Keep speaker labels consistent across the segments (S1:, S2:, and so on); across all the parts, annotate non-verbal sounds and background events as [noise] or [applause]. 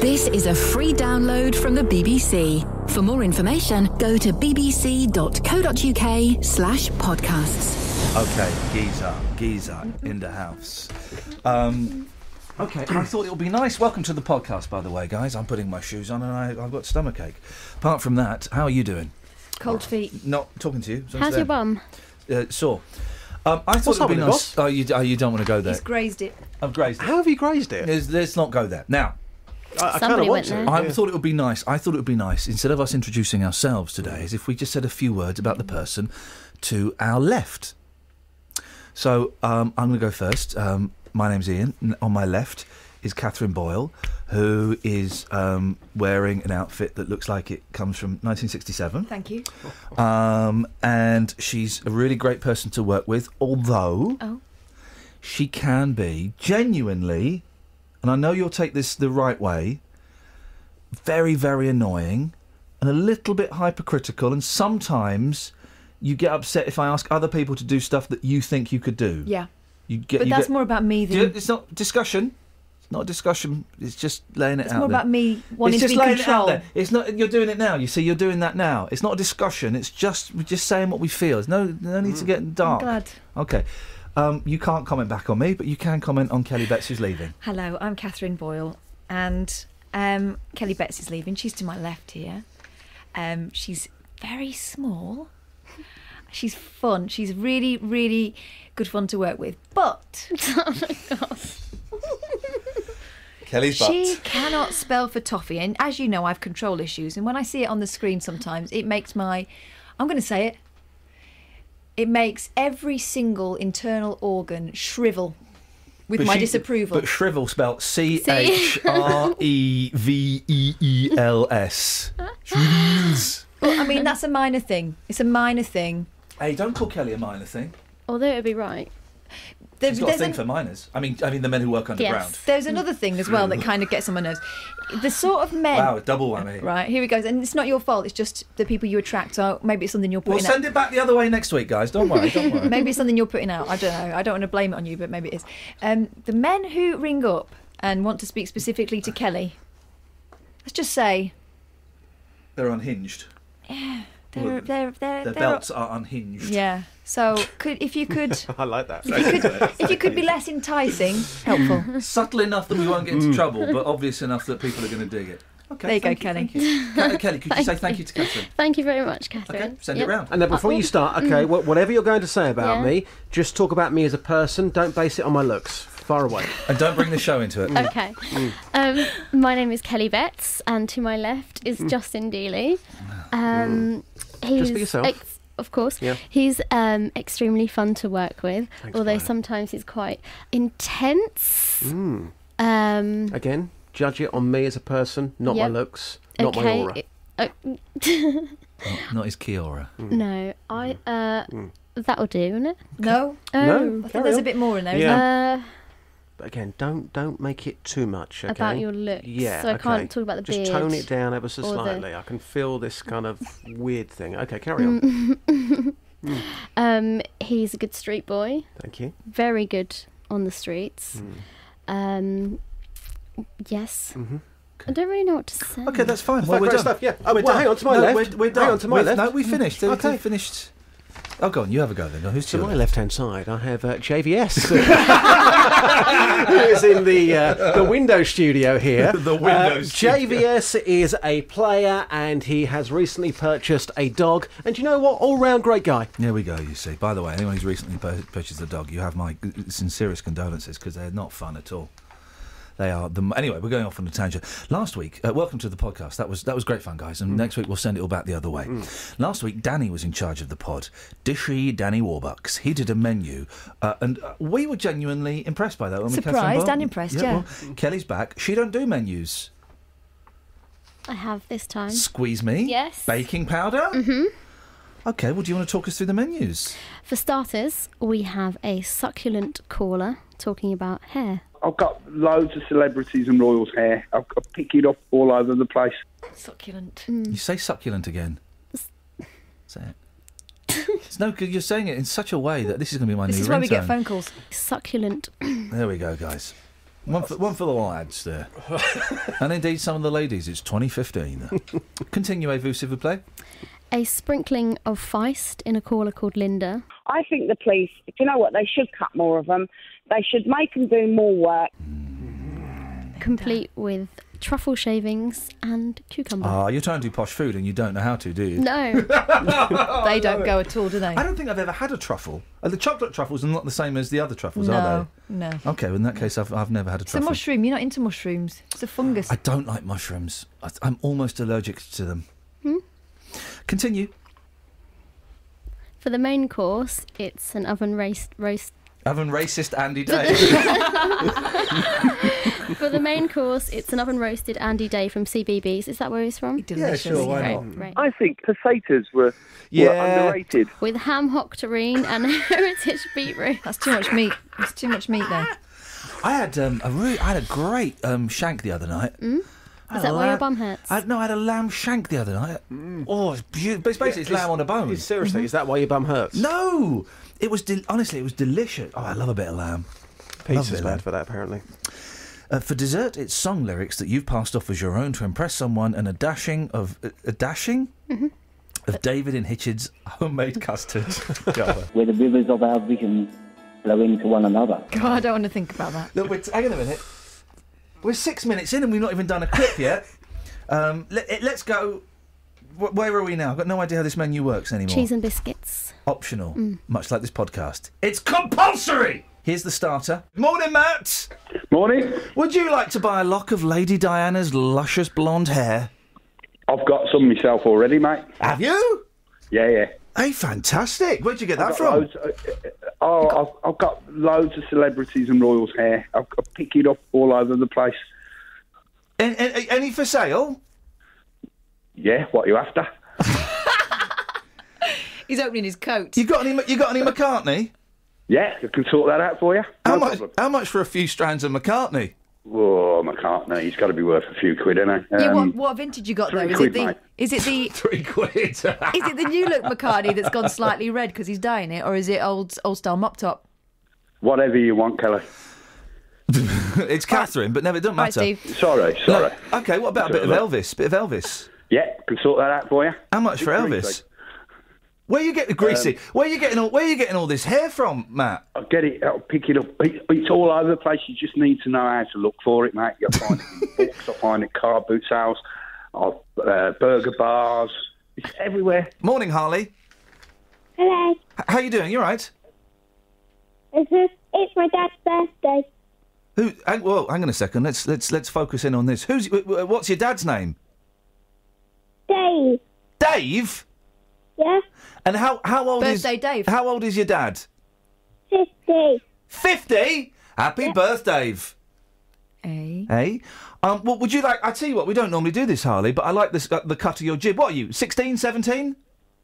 S1: This is a free download from the BBC. For more information, go to bbc.co.uk slash podcasts.
S2: Okay, Giza, Giza in the house. Um, okay, I thought it would be nice. Welcome to the podcast, by the way, guys. I'm putting my shoes on and I, I've got stomachache. Apart from that, how are you doing?
S3: Cold feet.
S2: Not talking to you. someone's
S4: How's your bum?
S2: Uh, sore. Um, I thought
S5: What's
S2: it would be nice. Oh, you, oh, you don't want to go there.
S3: He's grazed it.
S2: I've grazed it.
S5: How have you grazed it?
S2: Let's, let's not go there. Now,
S5: I, I kind
S4: Somebody
S5: of want
S4: went
S5: to.
S4: there.
S2: I
S5: yeah.
S2: thought it would be nice. I thought it would be nice instead of us introducing ourselves today, is if we just said a few words about the person to our left. So um, I'm going to go first. Um, my name's Iain. On my left is Catherine Boyle, who is um, wearing an outfit that looks like it comes from 1967.
S3: Thank you.
S2: Um, and she's a really great person to work with, although
S3: Oh.
S2: she can be genuinely, and I know you'll take this the right way, very, very annoying and a little bit hypercritical. And sometimes you get upset if I ask other people to do stuff that you think you could do.
S3: Yeah.
S2: You get,
S3: But
S2: you
S3: that's
S2: get-
S3: more about me
S2: Do you-
S3: than.
S2: It's not discussion. It's not a discussion. It's just laying it
S3: It's
S2: out It's
S3: more
S2: there.
S3: about me wanting
S2: it's just
S3: to be
S2: laying
S3: control.
S2: it out there. It's not. You're doing it now. You see, you're doing that now. It's not a discussion. It's just we're just saying what we feel. There's no no need to mm. get
S3: I'm
S2: dark.
S3: glad.
S2: Okay. Um, you can't comment back on me, but you can comment on Kelly Betts who's leaving.
S3: Hello, I'm Catherine Boyle, and um, Kelly Betts is leaving. She's to my left here. Um, she's very small. [laughs] She's fun. She's really, really good fun to work with. But [laughs]
S2: Kelly's
S3: she cannot spell for toffee, and as you know, I've control issues. And when I see it on the screen, sometimes it makes my, I'm going to say it. It makes every single internal organ shrivel with my disapproval.
S2: But shrivel spelled C H R E V E E L S. Shrivels.
S3: But I mean, that's a minor thing. It's a minor thing.
S2: Hey, don't call Kelly a minor thing.
S4: Although it would be right.
S3: There-
S2: She's got a thing
S3: an-
S2: for miners. I mean, I mean the men who work underground.
S3: There's another thing as well that [laughs] kind of gets on my nerves. The sort of men.
S2: Wow, a double whammy.
S3: Right, here we go. And it's not your fault, it's just the people you attract. So maybe it's something you're
S2: We'll
S3: putting
S2: send it back the other way next week, guys. Don't worry. Don't worry.
S3: out. [laughs] Maybe it's something you're putting out. I don't know. I don't want to blame it on you, but maybe it is. Um, the men who ring up and want to speak specifically to Kelly, let's just say
S2: They're unhinged.
S3: Yeah, they're
S2: Well,
S3: they're they're,
S2: Their
S3: they're
S2: belts are unhinged.
S3: yeah. So could if you could [laughs]
S5: I like that.
S3: if you could if you could be less enticing, helpful. [laughs]
S2: Subtle enough that we won't get into trouble, but obvious enough that people are going to dig it. Okay.
S3: There you go,
S2: thank
S3: Kelly.
S2: thank you. Ca- [laughs] Kelly, could you say thank you to Catherine?
S4: Thank you very much, Catherine.
S2: Okay, send
S4: Yep.
S2: it round.
S5: And then before
S4: Uh,
S5: you start, okay, wh- whatever you're going to say about
S4: Yeah.
S5: me, just talk about me as a person. Don't base it on my looks. Far away.
S2: And don't bring the show into it.
S4: Okay. Um, my name is Kelly Betts, and to my left is Justin Dealey. Um, he's
S5: be yourself.
S4: ex- of course.
S5: Yeah.
S4: He's um, extremely fun to work with,
S5: Thanks,
S4: although
S5: Brian.
S4: sometimes he's quite intense.
S5: Mm.
S4: Um,
S5: Again, judge it on me as a person, not my looks, not my
S4: okay.
S5: aura.
S4: Uh,
S2: Not, not his Kiora.
S4: no, I. Uh,
S5: Mm.
S4: That'll do, isn't it?
S3: No,
S4: Oh.
S5: No.
S3: I think there's
S5: on.
S3: a bit more in there. isn't
S5: Yeah.
S3: there?
S4: Uh,
S5: But again, don't don't make it too much. Okay?
S4: About your looks.
S5: Yeah.
S4: So I
S5: okay.
S4: can't talk about the
S5: Just
S4: beard.
S5: tone it down ever so
S4: or the-
S5: slightly. I can feel this kind of [laughs] weird thing. Okay, carry on. [laughs]
S4: Um, he's a good street boy.
S5: Thank you.
S4: Very good on the streets.
S5: Mm.
S4: Um, yes.
S5: hmm
S4: I don't really know what to say.
S2: Okay, that's fine. Well,
S5: that
S2: we're
S5: great
S2: done.
S5: stuff? Yeah. Oh,
S2: We're
S5: well,
S2: done.
S5: hang on to my
S2: no,
S5: left.
S2: We're, we're
S5: Hang
S2: done.
S5: on to my
S2: We're-
S5: left.
S2: No, we finished.
S5: Okay.
S2: they finished. Oh, go on. You have a go then. Who's to your
S5: my
S2: left?
S5: left-hand side, I have uh, JVS, [laughs] who is in the uh, the window studio here. [laughs]
S2: The window
S5: Uh,
S2: studio.
S5: JVS is a player, and he has recently purchased a dog. And you know what? All-round great guy.
S2: There we go. You see. By the way, anyone who's recently pur- purchased a dog, you have my sincerest condolences because they're not fun at all. They are the anyway. We're going off on a tangent. Last week, uh, welcome to the podcast. That was that was great fun, guys. And next week we'll send it all back the other way. Last week, Danny was in charge of the pod. Dishy Danny Warbucks. He did a menu, uh, and uh, we were genuinely impressed by that. weren't we, Catherine
S3: Surprised and impressed, yeah.
S2: well, Kelly's back. She don't do menus.
S4: I have this time.
S2: Squeeze me.
S4: Yes.
S2: Baking powder. Mm-hmm. Okay. Well, do you want to talk us through the menus?
S4: For starters, we have a succulent caller talking about hair.
S6: I've got loads of celebrities and royals hair. I've got pick it up all over the place.
S3: Succulent. Mm.
S2: You say succulent again. Say it. it's no good. You're saying it in such a way that this is going to be my
S3: This
S2: new
S3: is why we get phone calls.
S4: Succulent. [clears throat]
S2: There we go, guys. One for, one for the lads there. [laughs] and indeed, some of the ladies. It's 2015. [laughs] Continue, vous, s'il vous plaît.
S4: A sprinkling of feist in a caller called Linda.
S7: I think the police, do you know what? They should cut more of them. They should make them do more work.
S4: Complete with truffle shavings and cucumber.
S2: Ah, you're trying to do posh food and you don't know how to, do you?
S4: no. [laughs]
S3: they don't go at all, do they?
S2: I don't think I've ever had a truffle. Uh, the chocolate truffles are not the same as the other truffles, are
S3: they? no,
S2: no. Okay, well, in that case, I've, I've never had a
S3: It's a mushroom. You're not into mushrooms. It's a fungus.
S2: I don't like mushrooms. I, I'm almost allergic to them.
S4: Hmm?
S2: Continue.
S4: For the main course, it's an oven roast. roast.
S2: Oven racist Andy Day. [laughs]
S4: For the main course, it's an oven roasted Andy Day from CBeebies. Is that where he's from?
S3: Delicious.
S2: sure, why
S4: Great,
S2: not?
S4: great.
S6: I think pesetas were, were underrated.
S4: With ham hock terrine and [laughs] heritage beetroot.
S3: That's too much meat. That's too much meat there.
S2: I had um, a really, I had a great um, shank the other night. I
S4: Hmm? Is that why your bum hurts?
S2: I, no, I had a lamb shank the other night. Oh, it's beautiful. It's basically it's
S5: Is-
S2: lamb on a bone.
S5: is- seriously, is that why your bum hurts?
S2: No, it was del- honestly, it was delicious. Oh, I love a bit of lamb.
S5: Pizza's
S2: Lovely,
S5: bad
S2: lamb.
S5: for that, apparently.
S2: Uh, for dessert, it's song lyrics that you've passed off as your own to impress someone, and a dashing of a, a dashing of David and Hitched's homemade custard. [laughs] Go on.
S8: where the rivers of our vision flow into one another.
S3: God, I don't want to think about that.
S2: Look, we're hang on a minute. We're six minutes in and we've not even done a clip yet. [laughs] Um, let, us go. Wh- Where are we now? I've got no idea how this menu works anymore.
S4: Cheese and biscuits.
S2: Optional, much like this podcast. It's compulsory! Here's the starter. Morning, Matt!
S6: Morning.
S2: Would you like to buy a lock of Lady Diana's luscious blonde hair?
S6: I've got some myself already, mate.
S2: Have you?
S6: Yeah, yeah.
S2: Hey, fantastic. Where'd you get that
S6: I've got
S2: from?
S6: Loads, uh, uh, oh, I've, I've got loads of celebrities and royals' hair. I've, I pick it up all over the place.
S2: Any, any, any for sale?
S6: Yeah, what are you after? [laughs]
S3: He's opening his coat.
S2: You got any? You got any McCartney?
S6: Yeah, I can sort that out for you.
S2: How much?
S6: problem.
S2: How much for a few strands of McCartney?
S6: Oh, McCartney, he's got to be worth a few quid, isn't he?
S3: yeah,
S6: Um,
S3: what, what vintage you got though? Is
S6: quid,
S3: it the is it the [laughs]
S2: Three quid. [laughs]
S3: is it the new look McCartney that's gone slightly red because he's dyeing it, or is it old old style mop top?
S6: Whatever you want, Kelly.
S2: it's Catherine, but never. It doesn't
S3: Right,
S2: matter.
S3: Steve.
S6: Sorry, sorry.
S2: Okay, what about a bit of Elvis? Bit of Elvis.
S6: Yeah, can sort that out for you.
S2: How much for Elvis?
S6: greasy.
S2: Where you getting greasy? where you getting all? Where you getting all this hair from, Matt?
S6: I'll get it. I'll pick it up. It, it's all over the place. You just need to know how to look for it, mate. You'll find it in [laughs] books. I'll find it car boot sales, of uh, burger bars. It's everywhere.
S2: Morning, Harley.
S9: Hello.
S2: H- how you doing? You all right?
S9: Is this, it's my dad's birthday.
S2: Who? Hang, whoa, hang on a second. Let's let's let's focus in on this. Who's? wh- wh- What's your dad's name?
S9: Dave.
S2: Dave.
S9: Yeah?
S2: And how how old
S3: Birthday
S2: is
S3: Dave.
S2: How old is your dad?
S9: 50.
S2: Fifty. Happy birthday, Dave.
S3: Hey.
S2: Hey, um, well, would you like? I tell you what, we don't normally do this, Harley, but I like this uh, the cut of your jib. What are you? 16, 17?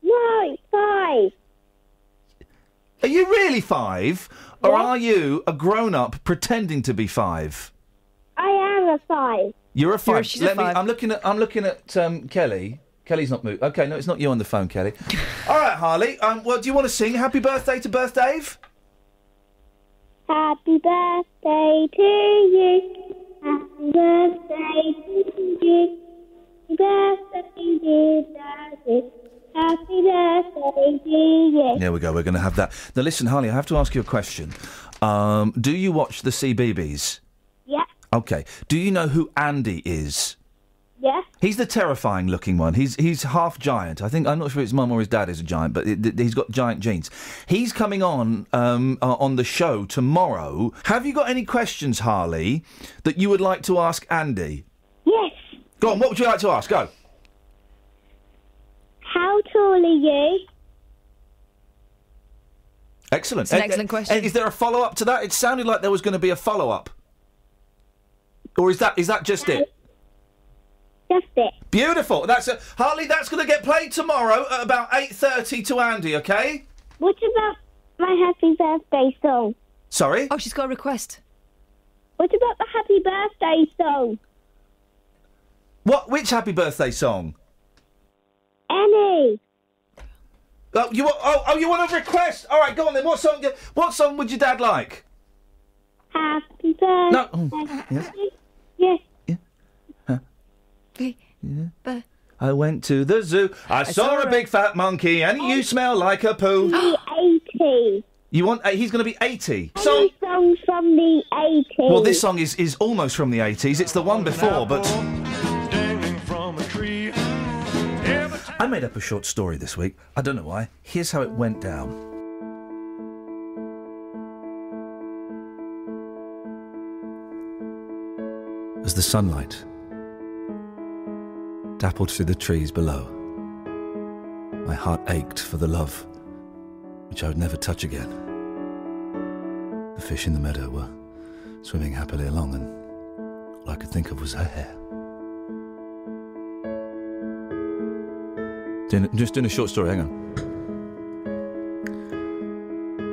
S9: No, five.
S2: Are you really five, or
S9: Yeah.
S2: are you a grown up pretending to be five?
S9: I am a five.
S2: You're a 5
S3: she's a
S2: Let me.
S3: five.
S2: I'm looking at. I'm looking at um, Kelly. Kelly's not moved. Okay, no, it's not you on the phone, Kelly. [laughs] All right, Harley. Um, well, do you want to sing "Happy Birthday" to Birth Dave?
S9: Happy birthday to you. Happy birthday to you. Happy birthday, dear. Happy birthday to you.
S2: There we go. We're going to have that. Now, listen, Harley. I have to ask you a question. Um, do you watch the CBeebies?
S9: Yeah,
S2: Okay. Do you know who Andy is?
S9: Yeah.
S2: He's the terrifying looking one. He's he's half giant. I think I'm not sure if his mum or his dad is a giant, but it, th- he's got giant genes. He's coming on um, uh, on the show tomorrow. Have you got any questions, Harley, that you would like to ask Andy?
S9: Yes.
S2: Go on. What would you like to ask? Go.
S9: How tall are you?
S2: Excellent.
S3: It's an excellent question.
S2: Is there a follow up to that? It sounded like there was going to be a follow up. Or is that is that just it?
S9: Just it.
S2: Beautiful. That's a, Harley. That's going to get played tomorrow at about eight thirty to Andy. Okay.
S9: What about my happy birthday song?
S2: Sorry.
S3: Oh, she's got a request.
S9: What about the happy birthday song?
S2: What? Which happy birthday song?
S9: Any.
S2: Oh, you want? Oh, oh, you want a request? All right, go on then. What song? What song would your dad like?
S9: Happy birthday.
S2: No. Oh, yes.
S9: Yes.
S3: But
S2: I went to the zoo. I, saw, a big fat monkey, and you smell like a poo. [gasps]
S9: The 80s.
S2: You want? Uh, he's going to be eighty.
S9: Any songs from the 80s.
S2: Well, this song is, is almost from the 80s. It's the one before, but. I made up a short story this week. I don't know why. Here's how it went down. As the sunlight dappled through the trees below, my heart ached for the love which I would never touch again. The fish in the meadow were swimming happily along, and all I could think of was her hair. Just doing a short story, hang on.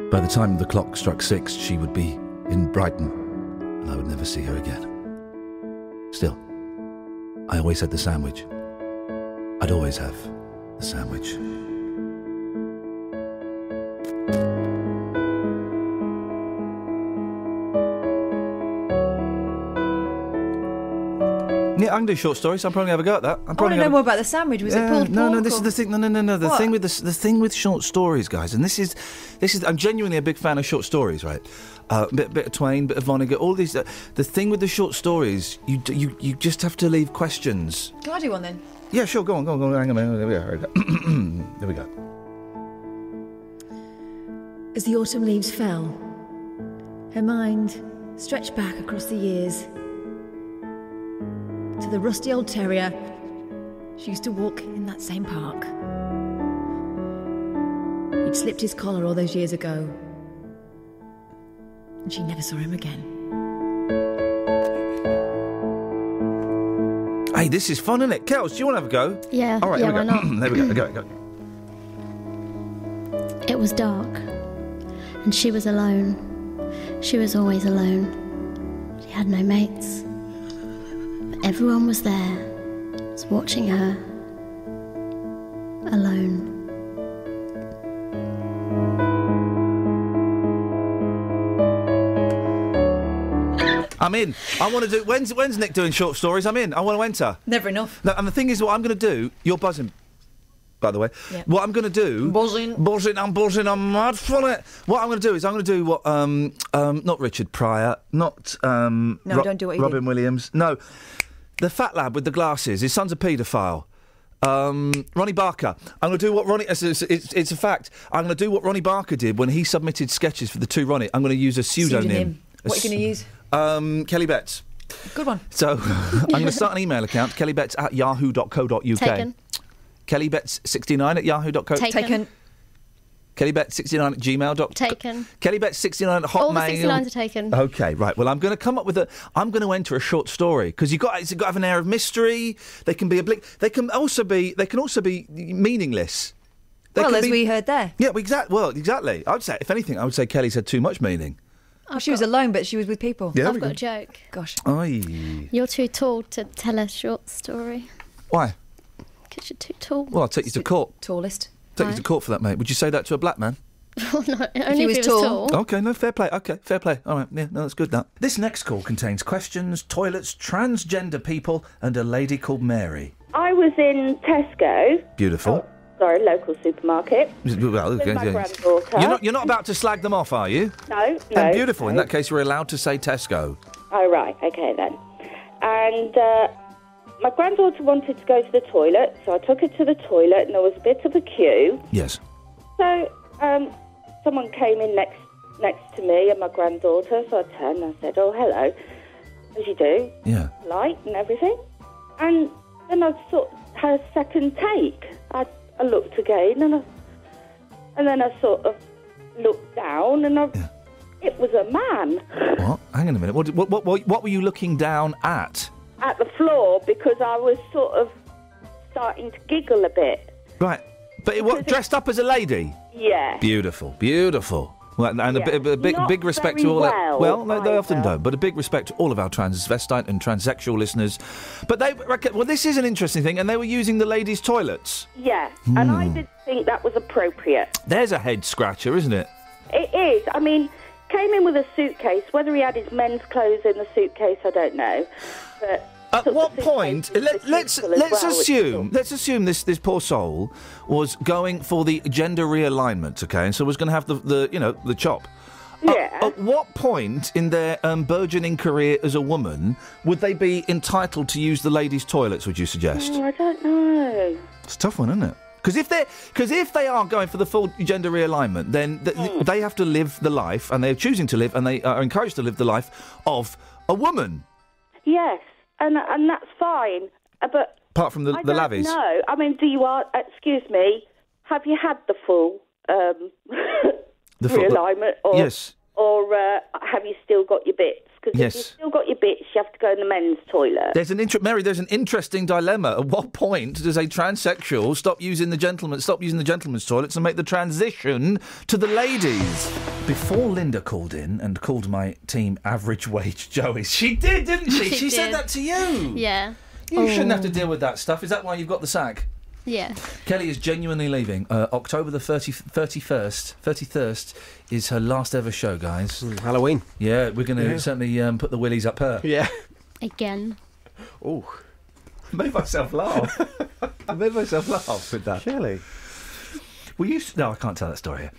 S2: By the time the clock struck six, she would be in Brighton, and I would never see her again. Still, I always had the sandwich. I'd always have the sandwich. Yeah, I can do short stories. I'm probably have a go at that. I'm
S3: I want to know
S2: have a-
S3: more about the sandwich. Was it
S2: Yeah,
S3: pulled
S2: no, no. This
S3: or-
S2: is the thing. No, no, no, no. The
S3: What?
S2: thing with the the thing with short stories, guys, and this is this is. I'm genuinely a big fan of short stories, right? Uh, bit bit of Twain, bit of Vonnegut, all these. Uh, the thing with the short stories, you you you just have to leave questions.
S3: Can I do one then?
S2: Yeah, sure. Go on, go on, go on. Hang on, hang on. There we go. There we go. there we go.
S3: As the autumn leaves fell, her mind stretched back across the years to the rusty old terrier she used to walk in that same park. He'd slipped his collar all those years ago, and she never saw him again.
S2: Hey, this is fun, isn't it? Kels, do you want to have a go?
S4: Yeah,
S2: All right,
S4: yeah,
S2: here we go.
S4: not? [clears throat]
S2: there we go. Go, go.
S4: It was dark, and she was alone. She was always alone. She had no mates. But everyone was there, was watching her. Alone.
S2: I'm in. I want to do. When's when's Nick doing short stories? I'm in. I want to enter.
S3: Never enough.
S2: No, and the thing is, what I'm going to do. You're buzzing, by the way.
S3: Yeah.
S2: What I'm going to do.
S3: Buzzing.
S2: Buzzing. I'm buzzing. I'm mad for it. What I'm going to do is I'm going to do what. Um. Um. Not Richard Pryor. Not. Um.
S3: No, don't do what you
S2: Robin
S3: did.
S2: Williams. No. The fat lad with the glasses. His son's a paedophile. Um, Ronnie Barker. I'm going to do what Ronnie. It's, it's, it's, it's a fact. I'm going to do what Ronnie Barker did when he submitted sketches for the two Ronnie. I'm going to use a pseudonym.
S3: Pseudonym.
S2: A
S3: What are you going to use?
S2: Um, Kelly Betts.
S3: Good one.
S2: So [laughs] I'm going to start an [laughs] email account, kellybetts at yahoo.co.uk.
S4: Taken.
S2: Kellybetts69 at yahoo.co.uk.
S4: Taken.
S3: Taken.
S2: Kellybetts69 at gmail.com.
S4: Taken.
S2: Kellybetts69 at hotmail.
S4: All the 69s are taken.
S2: Okay, right. Well, I'm going to come up with a. I'm going to enter a short story because you've got it's got to have an air of mystery. They can be oblique. They can also be. They can also be meaningless. They
S3: well, as
S2: be-
S3: we heard there.
S2: Yeah, well, exactly. Well, exactly. I would say, if anything, I would say Kelly's had too much meaning.
S3: Well, she was alone, but she was with people.
S2: Yeah,
S4: I've
S2: we
S4: got a joke.
S3: Gosh.
S2: Aye.
S4: You're too tall to tell a short story.
S2: Why?
S4: Because you're too tall.
S2: Well, I'll take you to court.
S3: Tallest.
S2: Take you to court for that, mate. Would you say that to a black man?
S4: Well, [laughs] no, only
S3: he was tall.
S2: Okay, no, fair play. Okay, fair play. All right, yeah, no, that's good. That this next call contains questions, toilets, transgender people, and a lady called Mary.
S10: I was in Tesco,
S2: Beautiful.
S10: sorry, local supermarket.
S2: Well,
S10: With
S2: okay,
S10: my
S2: yeah.
S10: granddaughter.
S2: You're not. You're not about to slag them off, are you?
S10: No, no.
S2: Then beautiful. In that case, you're allowed to say Tesco.
S10: Oh, right, okay then. And uh, my granddaughter wanted to go to the toilet, so I took her to the toilet, and there was a bit of a queue.
S2: Yes.
S10: So um, someone came in next next to me and my granddaughter, so I turned and I said, "Oh, hello," as you do,
S2: Yeah.
S10: light and everything. And then I sort had a second take. I, I looked again, and I, and then I sort of looked down, and I, it was a man
S2: What? Hang on a minute. What, what, what, what were you looking down at?
S10: At the floor because I was sort of starting to giggle a bit.
S2: Right. But it, what, dressed up as a lady?
S10: Yeah.
S2: Beautiful. Beautiful. Well, and a, bit, a big,
S10: Not
S2: big respect
S10: very
S2: to all. our,
S10: well,
S2: well, they, they often don't, but a big respect to all of our transvestite and transsexual listeners. But they reckon, well, this is an interesting thing, and they were using the ladies' toilets.
S10: Yeah. And I
S2: Hmm.
S10: didn't think that was appropriate.
S2: There's a head scratcher, isn't it?
S10: It is. I mean, came in with a suitcase. Whether he had his men's clothes in the suitcase, I don't know. But
S2: At what point? Let, let's let's
S10: well,
S2: assume let's assume this this poor soul was going for the gender realignment, okay, and so was going to have the, the you know the chop.
S10: Yeah.
S2: At, at what point in their um, burgeoning career as a woman would they be entitled to use the ladies' toilets? Would you suggest?
S10: Oh, I don't know.
S2: It's a tough one, isn't it? Because if they because if they are going for the full gender realignment, then th-
S10: Hmm.
S2: they have to live the life, and they're choosing to live, and they are encouraged to live the life of a woman.
S10: Yes, and and that's fine. Uh, But
S2: Apart from the,
S10: I
S2: the lavies.
S10: know. I mean, do you are? Excuse me. Have you had the full um, [laughs]
S2: The full-
S10: realignment, or
S2: Yes.
S10: or uh, have you still got your bits? Because
S2: Yes.
S10: if you've still got your bits, you have to go in the men's toilet.
S2: There's an inter- Mary. There's an interesting dilemma. At what point does a transsexual stop using the gentleman, stop using the gentleman's toilets, and make the transition to the ladies? Before Linda called in and called my team average wage Joey, she did, didn't [laughs] she?
S4: She
S2: said
S4: did.
S2: that to you.
S4: Yeah.
S2: You shouldn't have oh. to deal with that stuff. Is that why you've got the sack?
S4: Yeah.
S2: Kelly is genuinely leaving. Uh, October the 30, 31st, 31st is her last ever show, guys.
S5: Halloween.
S2: Yeah, we're going to
S5: Yeah.
S2: certainly um, put the willies up her.
S5: Yeah.
S4: Again.
S5: Oh. [laughs]
S2: Made myself laugh. I [laughs] made myself laugh with that.
S5: Kelly.
S2: Well, you s- no, I can't tell that story here.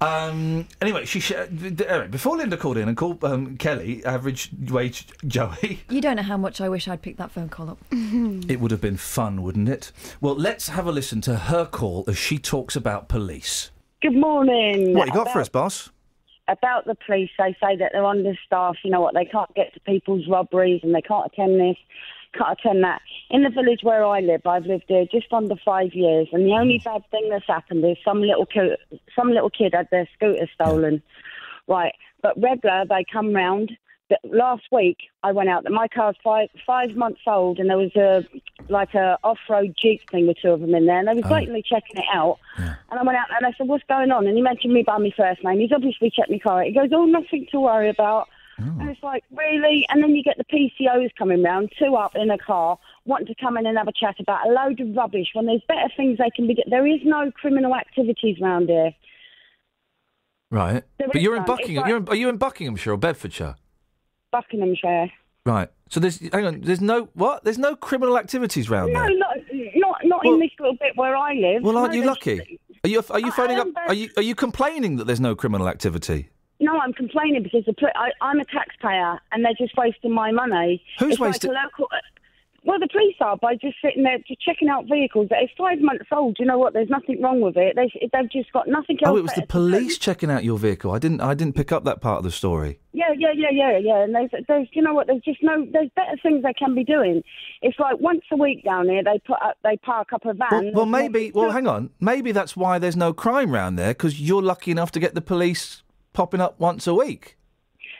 S2: Um, anyway, she sh- anyway, before Linda called in and called um, Kelly average wage [laughs] Joey,
S3: You don't know how much I wish I'd picked that phone call up. [laughs]
S2: it would have been fun, wouldn't it? Well, let's have a listen to her call as she talks about police.
S7: Good morning.
S2: What you got for us, boss?
S7: About the police, they say that they're understaffed. You know what? They can't get to people's robberies and they can't attend this, can't attend that. In the village where I live, I've lived here just under five years, and the only mm. bad thing that's happened is some little co- some little kid had their scooter stolen. Right, but regular they come round. But last week I went out. My car's five five months old, and there was a like a off road jeep thing with two of them in there, and they was
S2: Oh.
S7: blatantly checking it out. And I went out and I said, "What's going on?" And he mentioned me by my first name. He's obviously checked my car. He goes, "Oh, nothing to worry about." Oh. And it's like, really? And then you get the PCOs coming round, two up in a car, wanting to come in and have a chat about a load of rubbish when there's better things they can be. There is no criminal activities round here.
S2: Right,
S7: There
S2: but you're in Buckingham.
S7: like-
S2: You're in, are you in Buckinghamshire or Bedfordshire?
S7: Buckinghamshire.
S2: Right. So there's hang on. There's no what? There's no criminal activities round
S7: No,
S2: there.
S7: not not not in this little bit where I live.
S2: Well, aren't
S7: No,
S2: you lucky? Are you are you
S7: I
S2: phoning up? Are you are you complaining that there's no criminal activity?
S7: No, I'm complaining because the I, I'm a taxpayer and they're just wasting my money.
S2: Who's
S7: it's
S2: wasting-
S7: Like a local, uh, well, the police are by just sitting there just checking out vehicles. It's five months old. You know what? There's nothing wrong with it. They, they've just got nothing oh, else.
S2: Oh, it was the
S7: better to do.
S2: police checking out your vehicle. I didn't I didn't pick up that part of the story.
S7: Yeah, yeah, yeah, yeah, yeah. And there's, there's, you know what? There's just no, there's better things they can be doing. It's like once a week down here, they put up, they park up a van.
S2: Well, well maybe. Well, hang on. Maybe that's why there's no crime round there because you're lucky enough to get the police popping up once a week.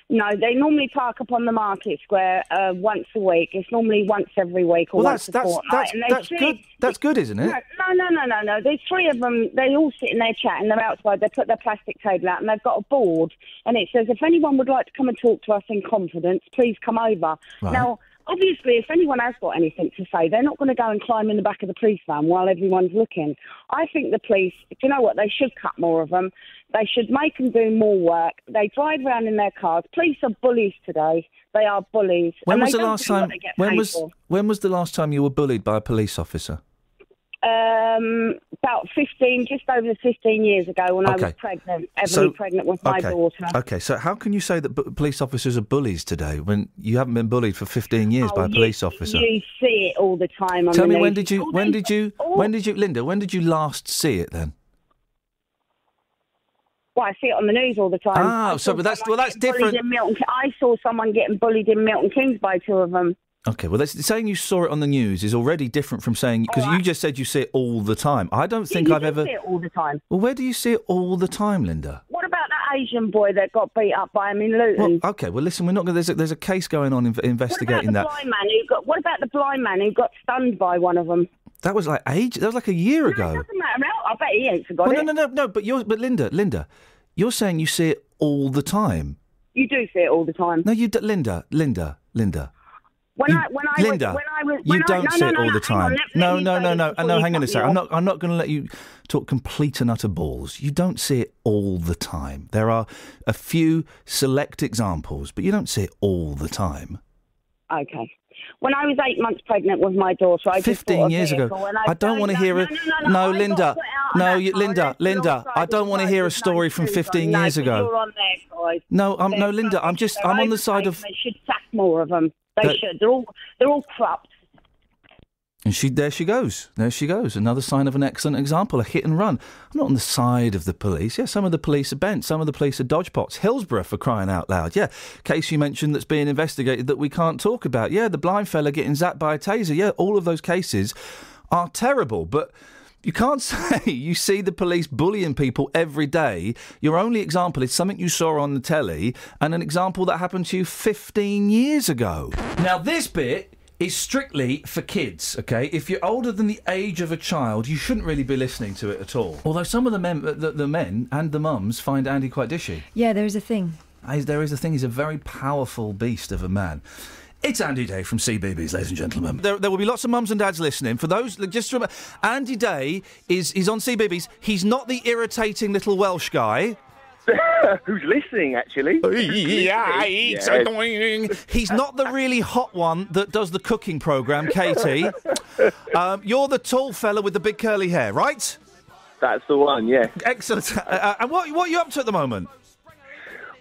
S7: No, they normally park up on the market square uh, once a week. It's normally once every week or
S2: Well,
S7: once
S2: that's
S7: a fortnight.
S2: that's that's good. That's good, isn't it?
S7: No, no, no, no, no. There's three of them. They all sit in their chat and they're outside. They put their plastic table out and they've got a board and it says, if anyone would like to come and talk to us in confidence, please come over.
S11: Right.
S7: Now, obviously, if anyone has got anything to say, they're not going to go and climb in the back of the police van while everyone's looking. I think the police, do you know what? They should cut more of them. They should make them do more work. They drive around in their cars. Police are bullies today. They are bullies.
S2: When was the last time? When was
S7: for.
S2: when was the last time you were bullied by a police officer?
S7: Um, about 15, just over 15 years ago when I was pregnant, heavily
S2: So-
S7: pregnant with my daughter.
S2: Okay, so how can you say that bu- police officers are bullies today when you haven't been bullied for 15 years
S7: Oh,
S2: by a
S7: you-
S2: police officer?
S7: You see it all the time
S2: Tell
S7: the
S2: me
S7: news.
S2: when did you
S7: All
S2: when did you
S7: all-
S2: when did you Linda when did you last see it then?
S7: Well, I see it on the news all the time.
S2: Ah, so- that's- well, that's different.
S7: I saw someone getting bullied in Milton Keynes by two of them.
S2: Okay, well, that's, saying you saw it on the news is already different from saying oh, because you just said you see it all the time. I don't think I've ever.
S7: see it all the time.
S2: Well, where do you see it all the time, Linda?
S7: What about that Asian boy that got beat up by him in Luton?
S2: Well, okay, well, listen, we're not going. There's a, there's a case going on inv-
S7: what about
S2: investigating
S7: the
S2: that.
S7: blind man who got? What about the blind man who got stunned by one of them?
S2: That was like age. That was like a year ago.
S7: Doesn't matter. I bet he ain't forgot
S2: Well, no, no, no, no. But you're, but Linda, Linda, you're saying you see it all the time.
S7: You do see it all the time.
S2: No, you, d- Linda, Linda, Linda.
S7: When
S2: You-
S7: I when I
S2: Linda,
S7: was, when I was,
S2: you
S7: I,
S2: don't
S7: no,
S2: it
S7: no,
S2: all the
S7: on,
S2: time.
S7: let
S2: no, no, no, no, no. Hang on a second. I'm not. I'm not going to let you talk complete and utter balls. You don't see it all the time. There are a few select examples, but you don't see it all the time.
S7: Okay. When I was eight months pregnant with my daughter, I
S2: Fifteen years ago.
S7: and
S2: I don't want to hear it.
S7: No, no, I
S2: Linda.
S7: on
S2: No, Linda, Linda. I don't want to hear a story from 15 years ago.
S7: You're on their side.
S2: No, um, no, Linda. I'm just. I'm on the side of.
S7: They should sack more of them. They
S2: That-
S7: should. They're all they're all corrupt.
S2: And she, there she goes. There she goes. Another sign of an excellent example, a hit and run. I'm not on the side of the police. Yeah, some of the police are bent. Some of the police are dodgepots. Hillsborough, for crying out loud. Yeah, case you mentioned that's being investigated that we can't talk about. Yeah, the blind fella getting zapped by a taser. Yeah, all of those cases are terrible. But you can't [laughs] say you see the police bullying people every day. Your only example is something you saw on the telly and an example that happened to you 15 years ago. Now, this bit is strictly for kids, okay? If you're older than the age of a child, you shouldn't really be listening to it at all. Although some of the men, the, the men and the mums find Andy quite dishy.
S3: Yeah, there is a thing.
S2: There is a thing, he's a very powerful beast of a man. It's Andy Day from CBeebies, ladies and gentlemen. There, there will be lots of mums and dads listening. For those, just remember, Andy Day is, is on CBeebies. He's not the irritating little Welsh guy. [laughs]
S11: Who's listening, actually? [laughs]
S2: Yeah,
S11: Yes.
S2: He's not the really hot one that does the cooking programme, Katie. [laughs] Um, you're the tall fella with the big curly hair, right?
S11: That's the one, yeah.
S2: Excellent. Uh, uh, and what, what are you up to at the moment?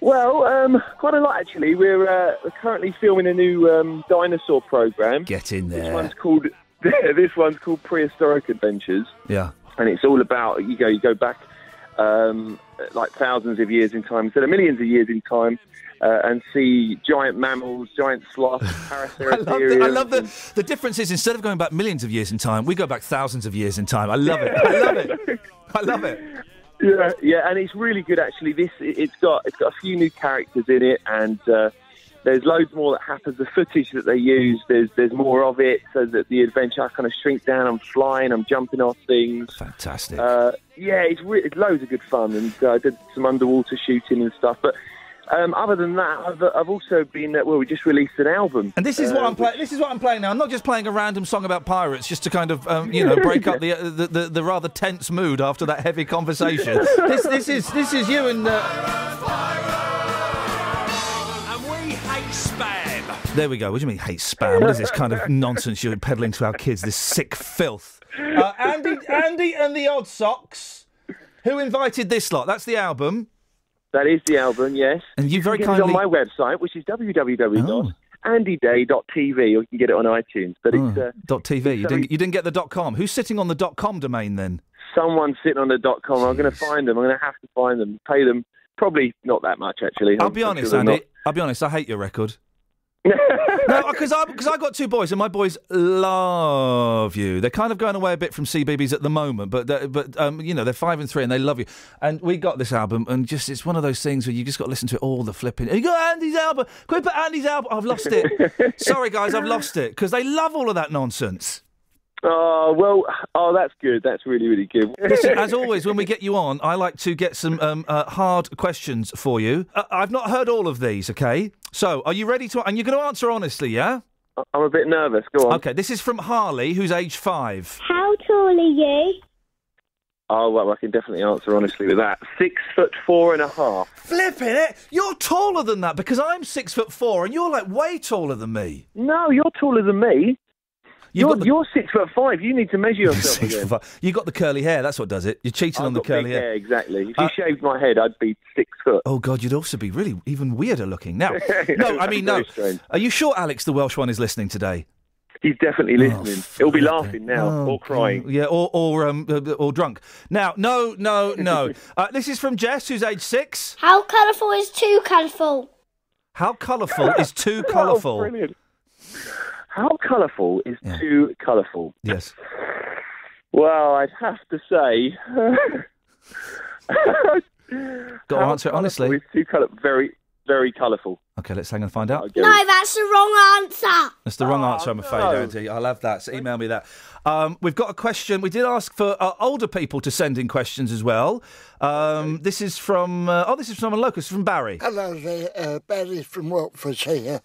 S11: Well, um, quite a lot, actually. We're, uh, we're currently filming a new um, dinosaur program.
S2: Get in there.
S11: This one's called [laughs] this one's called Prehistoric Adventures,
S2: Yeah.
S11: and it's all about you go you go back um, like thousands of years in time, instead of millions of years in time, uh, and see giant mammals, giant sloths, [laughs]
S2: I love, the, I love the, the difference is instead of going back millions of years in time, we go back thousands of years in time. I love it. I love it. [laughs] I love it.
S11: Yeah, yeah, and it's really good actually. This it- it's got it's got a few new characters in it, and uh, there's loads more that happens. The footage that they use, there's there's more of it, so that the adventure I kind of shrink down. I'm flying, I'm jumping off things.
S2: Fantastic.
S11: Uh, yeah, it's, re- it's loads of good fun, and uh, I did some underwater shooting and stuff. But um, other than that, I've, I've also been uh, well. We just released an album,
S2: And this is what
S11: uh,
S2: I'm playing. This is what I'm playing now. I'm not just playing a random song about pirates, just to kind of, um, you know, [laughs] break up the, uh, the, the the rather tense mood after that heavy conversation. [laughs] this this is this is you and. Uh...
S12: And we hate spam.
S2: There we go. What do you mean hate spam? What is this kind of [laughs] nonsense you're peddling to our kids? This sick filth. Uh, Andy, Andy, and the Odd Socks. Who invited this lot? That's the album.
S11: That is the album, yes.
S2: And you very
S11: it
S2: kindly-
S11: on my website, which is www.andyday.tv, or you can get it on iTunes. But it's uh,
S2: Dot TV. You didn't, you didn't get the dot com. Who's sitting on the dot com domain then?
S11: someone sitting on the dot com. I'm going to find them. I'm going to have to find them. Pay them probably not that much actually.
S2: I'll
S11: I'm-
S2: be honest,
S11: sure
S2: Andy. I'll be honest. I hate your record. No, because I because I got two boys and my boys love you. They're kind of going away a bit from CBeebies at the moment, but but um, you know they're five and three and they love you. And we got this album and just it's one of those things where you just got to listen to it all the flipping. You got Andy's album. Quick, put Andy's album. I've lost it. Sorry guys, I've lost it because they love all of that nonsense.
S11: Oh well, oh that's good. That's really really good. [laughs]
S2: Listen, [laughs] as always, when we get you on, I like to get some um, uh, hard questions for you. Uh, I've not heard all of these, okay? So, are you ready to? And you're going to answer honestly, yeah?
S11: I'm a bit nervous. Go on.
S2: Okay, this is from Harley, who's age five.
S9: How tall are you?
S11: Oh well, I can definitely answer honestly with that. Six foot four and a half.
S2: Flipping it! You're taller than that because I'm six foot four and you're like way taller than me.
S11: No, you're taller than me.
S2: You've
S11: You're,
S2: the-
S11: you're six foot five. You need to measure yourself
S2: Six
S11: again.
S2: foot five. You got the curly hair. That's what does it. You're cheating
S11: I've
S2: on the
S11: got
S2: curly
S11: big
S2: hair.
S11: hair, exactly. If you
S2: Uh,
S11: shaved my head, I'd be six foot.
S2: Oh God, you'd also be really even weirder looking. Now, [laughs] no, I mean no.
S11: strange.
S2: Are you sure Alex, the Welsh one, is listening today?
S11: He's definitely listening. He'll be laughing now
S2: Oh,
S11: or crying.
S2: Yeah, or or um, uh, or drunk. Now, no, no, no. [laughs] uh, this is from Jess, who's age six.
S9: How colourful is too colourful?
S2: How colourful is too [laughs]
S11: Oh,
S2: colourful?
S11: brilliant. How colourful is too colourful?
S2: Yes.
S11: Well, I'd have to say. [laughs]
S2: Got to answer it honestly.
S11: It's too colour very. Very colourful.
S2: Okay, let's hang and find out.
S9: No, that's the wrong answer.
S2: That's the wrong answer, I'm afraid,
S11: no.
S2: Andy. I'll have that. So email me that. Um, we've got a question. We did ask for uh, older people to send in questions as well. Um, this is from. Uh, oh, this is from a locus from Barry.
S13: Hello there, uh, Barry from Watford here.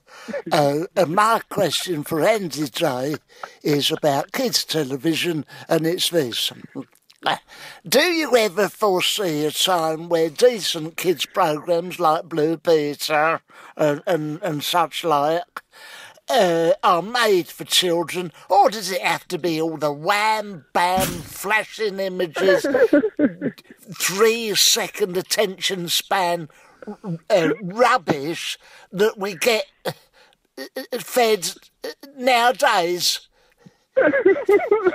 S13: Uh, and my question for Andy today is about kids' television, and it's this. Do you ever foresee a time where decent kids' programmes like Blue Peter and, and, and such like uh, are made for children, or does it have to be all the wham bam flashing images, three second attention span uh, rubbish that we get uh, fed nowadays?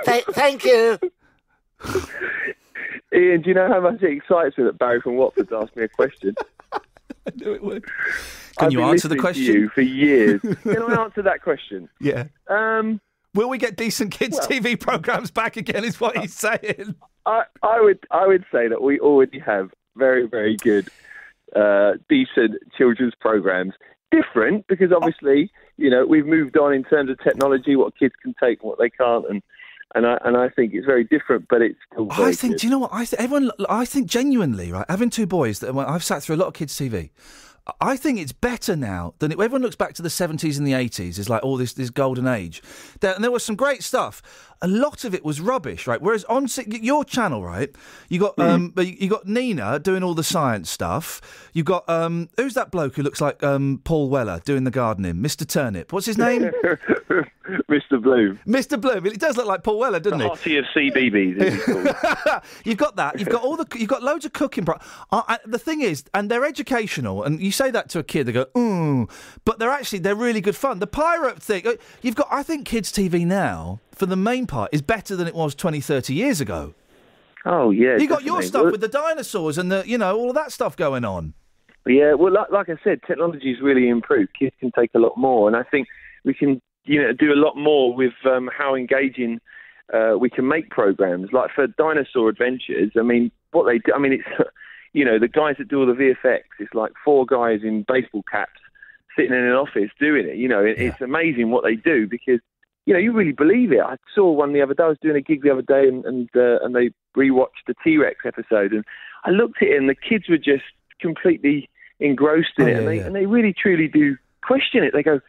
S13: Th- thank you. [laughs]
S11: Iain, do you know how much it excites me that Barry from Watford's asked me a question? [laughs]
S2: I knew it would.
S11: I've
S2: you
S11: been
S2: answer the
S11: listening to
S2: question?
S11: you for years. [laughs] Can I answer that question?
S2: Yeah.
S11: Um,
S2: Will we get decent kids'
S11: Well-
S2: TV programs back again? Is what he's saying.
S11: I, I would I would say that we already have very very good, uh, decent children's programs. Different because obviously you know we've moved on in terms of technology, what kids can take, and what they can't, and and I and I think it's very different, but it's still
S2: I think.
S11: good.
S2: Do you know what? I think everyone. I think genuinely, right? Having two boys, that I've sat through a lot of kids' TV. I think it's better now than it, everyone looks back to the seventies and the eighties. It's like all this this golden age. There, and there was some great stuff. A lot of it was rubbish, right? Whereas on your channel, right, you got um, you you got Nina doing all the science stuff. You got um, who's that bloke who looks like um, Paul Weller doing the gardening, Mister Turnip. What's his name? [laughs]
S11: Mr. Bloom.
S2: Mr. Bloom. It does look like Paul Weller, doesn't
S11: The
S2: he?
S11: Of CBeebies. is he called. [laughs]
S2: you've got that. You've got all the. You've got loads of cooking. Pro- uh, uh, the thing is, and they're educational. And you say that to a kid, they go, "Ooh," but they're actually they're really good fun. The pirate thing. uh, You've got. I think kids' TV now, for the main part, is better than it was 20, 30 years ago.
S11: Oh yeah.
S2: you got your stuff
S11: Well,
S2: with the dinosaurs and the, you know, all of that stuff going on.
S11: Yeah, well, like, like I said, technology's really improved. Kids can take a lot more, and I think we can, you know, do a lot more with um, how engaging uh, we can make programs. Like for Dinosaur Adventures, I mean, what they do, I mean, it's, [laughs] you know, the guys that do all the VFX, it's like four guys in baseball caps sitting in an office doing it. You know, it, it's amazing what they do because, you know, you really believe it. I saw one the other day. I was doing a gig the other day, and and, uh, and they rewatched the T Rex episode, and I looked at it, and the kids were just completely engrossed in
S2: Oh,
S11: it,
S2: yeah,
S11: and they
S2: yeah.
S11: and they really truly do question it. They go,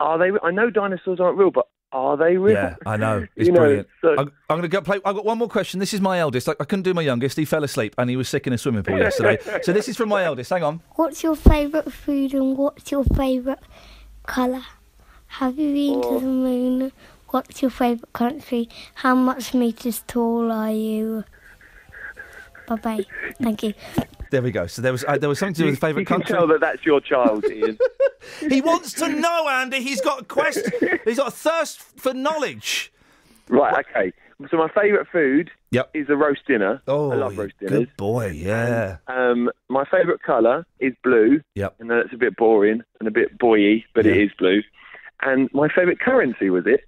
S11: "Are they? I know dinosaurs aren't real, but are they real?"
S2: Yeah, I know. [laughs] It's
S11: You know,
S2: brilliant.
S11: so-
S2: I'm, I'm going to go play. I've got one more question. This is my eldest. I, I couldn't do my youngest. He fell asleep and he was sick in a swimming pool yesterday. so this is from my eldest. Hang on.
S9: What's your favourite food and what's your favourite colour? Have you been
S11: Oh.
S9: to the moon? What's your favourite country? How much metres tall are you? Bye bye. Thank you.
S2: There we go. So there was uh, there was something to do with
S11: you
S2: favourite
S11: can
S2: country.
S11: tell that that's your child, Iain. [laughs]
S2: He wants to know, Andy. He's got a quest. He's got a thirst for knowledge.
S11: right. Okay. So my favourite food
S2: Yep.
S11: is a roast dinner.
S2: Oh,
S11: I love roast dinners.
S2: good boy. Yeah.
S11: Um, my favourite colour is blue.
S2: Yep.
S11: And that's a bit boring and a bit boy but it
S2: Yeah.
S11: is blue. And my favourite currency was it.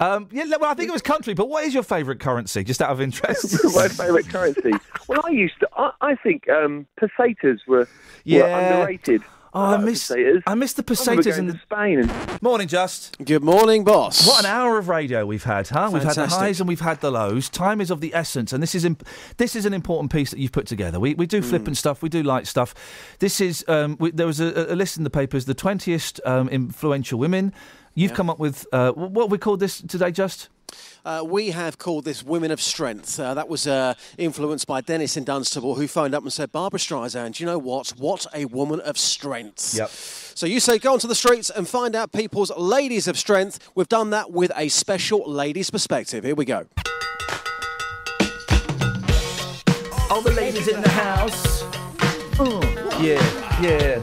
S2: Um, yeah. Well, I think it was country. But what is your favourite currency? Just out of interest. [laughs]
S11: my [laughs] favourite currency. Well, I used to. I, I think um, pesetas were, were
S2: Yeah.
S11: underrated.
S2: Oh, I miss
S11: pesetas.
S2: I miss the
S11: I
S2: pesetas in the
S11: Spain and
S2: morning. Just
S5: Good morning, boss.
S2: What an hour of radio we've had, huh? We've had the highs and we've had the lows. Time is of the essence, and this is imp- this is an important piece that you've put together. We we do
S5: Hmm.
S2: flippant stuff, we do light stuff. This is um, we, there was a, a list in the papers, the twentieth um, influential women. You've come up with uh, what we called this today, just.
S5: Uh, we have called this Women of Strength. Uh, that was uh, influenced by Dennis in Dunstable, who phoned up and said, Barbra Streisand, you know what? What a woman of strength.
S2: Yep.
S5: So you say go onto the streets and find out people's ladies of strength. We've done that with a special ladies' perspective. Here we go.
S2: All the ladies in the house. Oh, yeah, yeah.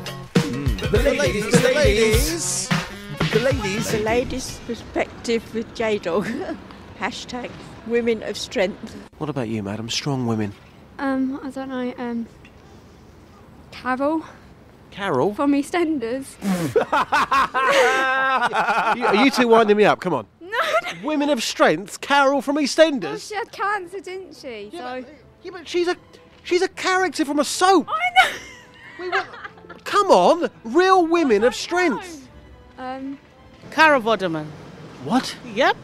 S2: The ladies, the ladies, the ladies.
S14: The ladies' perspective with J-Dog. [laughs] Hashtag women of strength.
S5: What about you, madam? Strong women.
S15: Um, I don't know. Um, Carol
S5: Carol?
S15: from EastEnders. [laughs]
S5: You- are you two winding me up? Come on. [laughs]
S15: no,
S5: Women of Strength? Carol from
S15: no,
S5: EastEnders?
S15: she had cancer, didn't she? so
S5: Yeah, but she's a she's a character from a soap.
S15: I know.
S5: We were, Come on, real women of strength.
S15: Um,
S16: Carol Vorderman.
S5: What?
S16: Yep.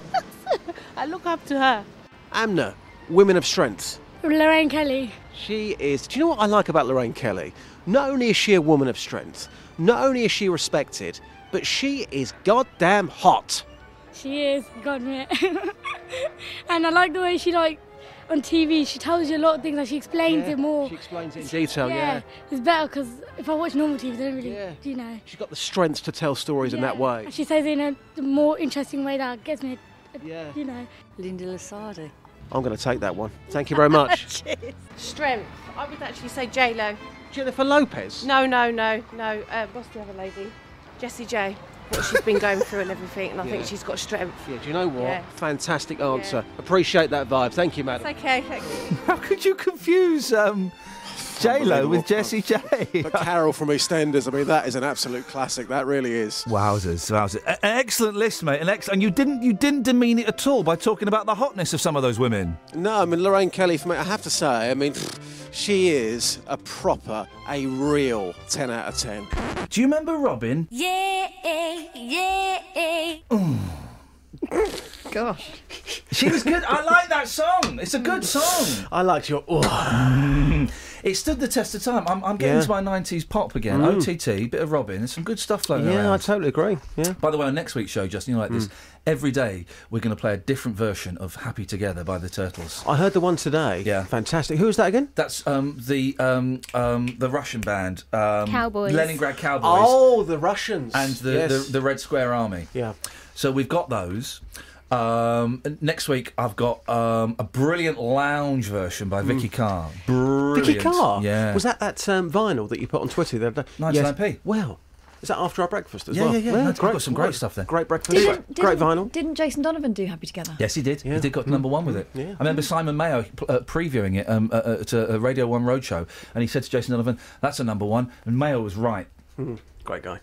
S16: [laughs] I look up to her.
S5: Amna, women of strength.
S15: Lorraine Kelly.
S5: She is. Do you know what I like about Lorraine Kelly? Not only is she a woman of strength, not only is she respected, but she is goddamn hot.
S15: She is, God me. [laughs] and I like the way she like on TV. She tells you a lot of things. Like she explains
S5: Yeah,
S15: it more.
S5: She explains it in detail, yeah.
S15: it's better because if I watch normal TV, they don't really, you know.
S5: She's got the strength to tell stories in that way.
S15: She says it in a more interesting way that gets me,
S5: Yeah.
S15: you know.
S14: Linda Lusardi.
S5: I'm going to take that one. Thank you very much. [laughs]
S16: Strength. I would actually say J Lo.
S5: Jennifer Lopez.
S16: No, no, no, no. Uh, what's the other lady? Jessie J. What she's been going through and everything, and I
S5: Yeah.
S16: think she's got strength.
S5: Yeah, do you know what?
S16: Yeah.
S5: Fantastic answer. Appreciate that vibe. Thank you, madam.
S16: It's okay, thank you. [laughs]
S2: How could you confuse um, J Lo with Jessie J? [laughs]
S5: But Carol from EastEnders, I mean, that is an absolute classic. That really is.
S2: Wowzers, wowzers! A- An excellent list, mate. An ex- and you didn't you didn't demean it at all by talking about the hotness of some of those women.
S5: No, I mean, Lorraine Kelly, for me, I have to say, I mean, she is a proper, a real 10 out of 10.
S2: Do you remember Robin?
S17: Yeah, yeah. Mm.
S3: Gosh.
S2: She was good. I like that song. It's a good song.
S5: I liked your. Oh. [laughs]
S2: it stood the test of time. I'm, I'm getting
S5: Yeah.
S2: into my 90s pop again.
S5: Mm.
S2: OTT, bit of Robin. There's some good stuff floating
S5: Yeah,
S2: around.
S5: I totally agree. Yeah.
S2: By the way, on next week's show, Justin, you know like this. Every day we're going to play a different version of "Happy Together" by the Turtles.
S5: I heard the one today.
S2: Yeah,
S5: fantastic. Who was that again?
S2: That's um, the um, um, the Russian band, um,
S5: Cowboys.
S2: Leningrad Cowboys.
S5: Oh, the Russians.
S2: and the,
S5: Yes.
S2: the the Red Square Army.
S5: Yeah.
S2: So we've got those. Um, next week I've got um, a brilliant lounge version by Vikki Carr. Brilliant.
S5: Vikki Carr?
S2: Yeah.
S5: Was that that um, vinyl that you put on Twitter the other day?
S2: 99p.
S5: Well, is that after our breakfast as
S2: Yeah,
S5: well?
S2: yeah, yeah. No, I've got some great stuff there.
S5: Great breakfast.
S3: Didn't,
S5: great
S3: didn't-
S5: vinyl.
S3: Didn't Jason Donovan do Happy Together?
S2: Yes, he did. He did got to number one with it.
S5: Yeah.
S2: I remember Simon Mayo uh, previewing it um, uh, uh, at a, a Radio 1 roadshow, and he said to Jason Donovan, that's a number one, and Mayo was right.
S5: Mhm. Great guy.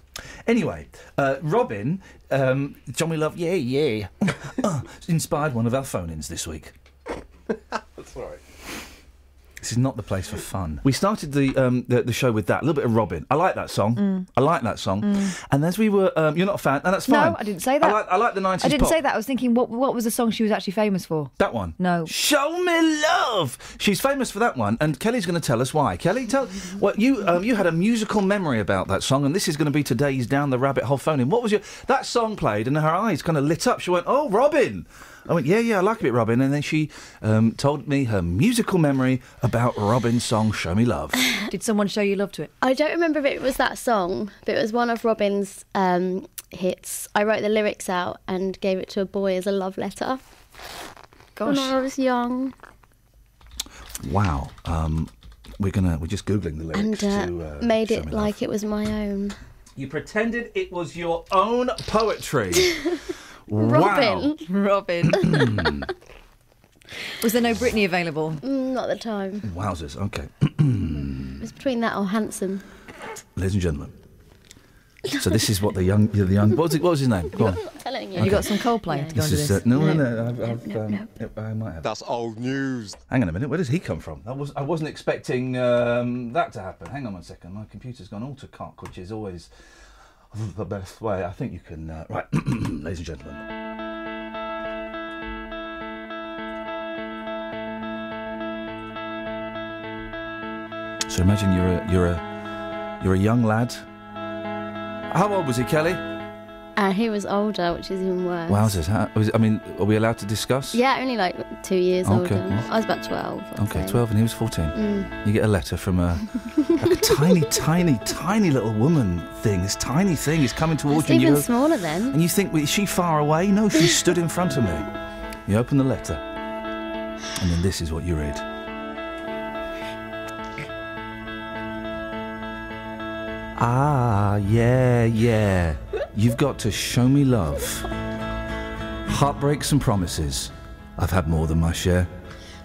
S2: Anyway, uh, Robin, um, John We Love, yeah, yeah, [laughs] uh, inspired one of our phone-ins this week. [laughs]
S5: That's all right.
S2: This is not the place for fun. We started the um, the, the show with that, a little bit of Robin. I like that song.
S3: Mm.
S2: I like that song.
S3: Mm.
S2: And as we were, um, you're not a fan, and that's fine.
S3: No, I didn't say that.
S2: I like, I like the 90s
S3: I didn't
S2: pop.
S3: say that. I was thinking, what what was the song she was actually famous for?
S2: That one.
S3: No.
S2: Show me love. She's famous for that one, and Kelly's going to tell us why. Kelly, tell. Well, you um, you had a musical memory about that song, and this is going to be today's down the rabbit hole phone in. What was your that song played, and her eyes kind of lit up. She went, "Oh, Robin." I went, "Yeah, yeah, I like a bit, Robin." And then she um, told me her musical memory about Robin's song "Show Me Love." [laughs]
S3: Did someone show you love to it?
S4: I don't remember if it was that song, but it was one of Robin's um, hits. I wrote the lyrics out and gave it to a boy as a love letter.
S3: Gosh.
S4: When I was young.
S2: Wow. Um, we're gonna we're just googling the lyrics
S4: And uh,
S2: to uh,
S4: made it
S2: Me
S4: like it was my own.
S2: You pretended it was your own poetry. [laughs]
S4: Robin. [laughs]
S3: Robin. [clears throat] was there no Britney available?
S4: Mm, not at the time.
S2: Wow. Wowzers. Okay.
S4: It was between that or Handsome.
S2: Ladies and gentlemen. So this is what the young, the young. What was, it, what was his name? Go on.
S4: telling
S3: Have you got some Coldplay to go
S2: This
S3: into
S2: is
S3: this?
S2: uh, no, no, no. I've, I've, um, I might have.
S18: That's old news.
S2: Hang on a minute. Where does he come from? I was I wasn't expecting um, that to happen. Hang on one second. My computer's gone all to cock, which is always [laughs] the best way. I think you can. Uh, right, [clears throat] ladies and gentlemen. So imagine you're a you're a you're a young lad. How old was he, Kelly?
S4: And he was older, which is even worse.
S2: Wowzers! How, was, I mean, are we allowed to discuss?
S4: Yeah, only like two years
S2: Okay,
S4: older. I was about 12. I'd
S2: Okay,
S4: say.
S2: 12 and he was 14.
S4: Mm.
S2: You get a letter from a, [laughs] like a tiny, tiny, tiny little woman thing. This tiny thing is coming towards you.
S4: even
S2: you
S4: smaller then.
S2: And you think, well, is she far away? No, she stood in front of me. You open the letter, and then this is what you read. Ah, yeah, yeah. You've got to show me love. Heartbreaks and promises. I've had more than my share.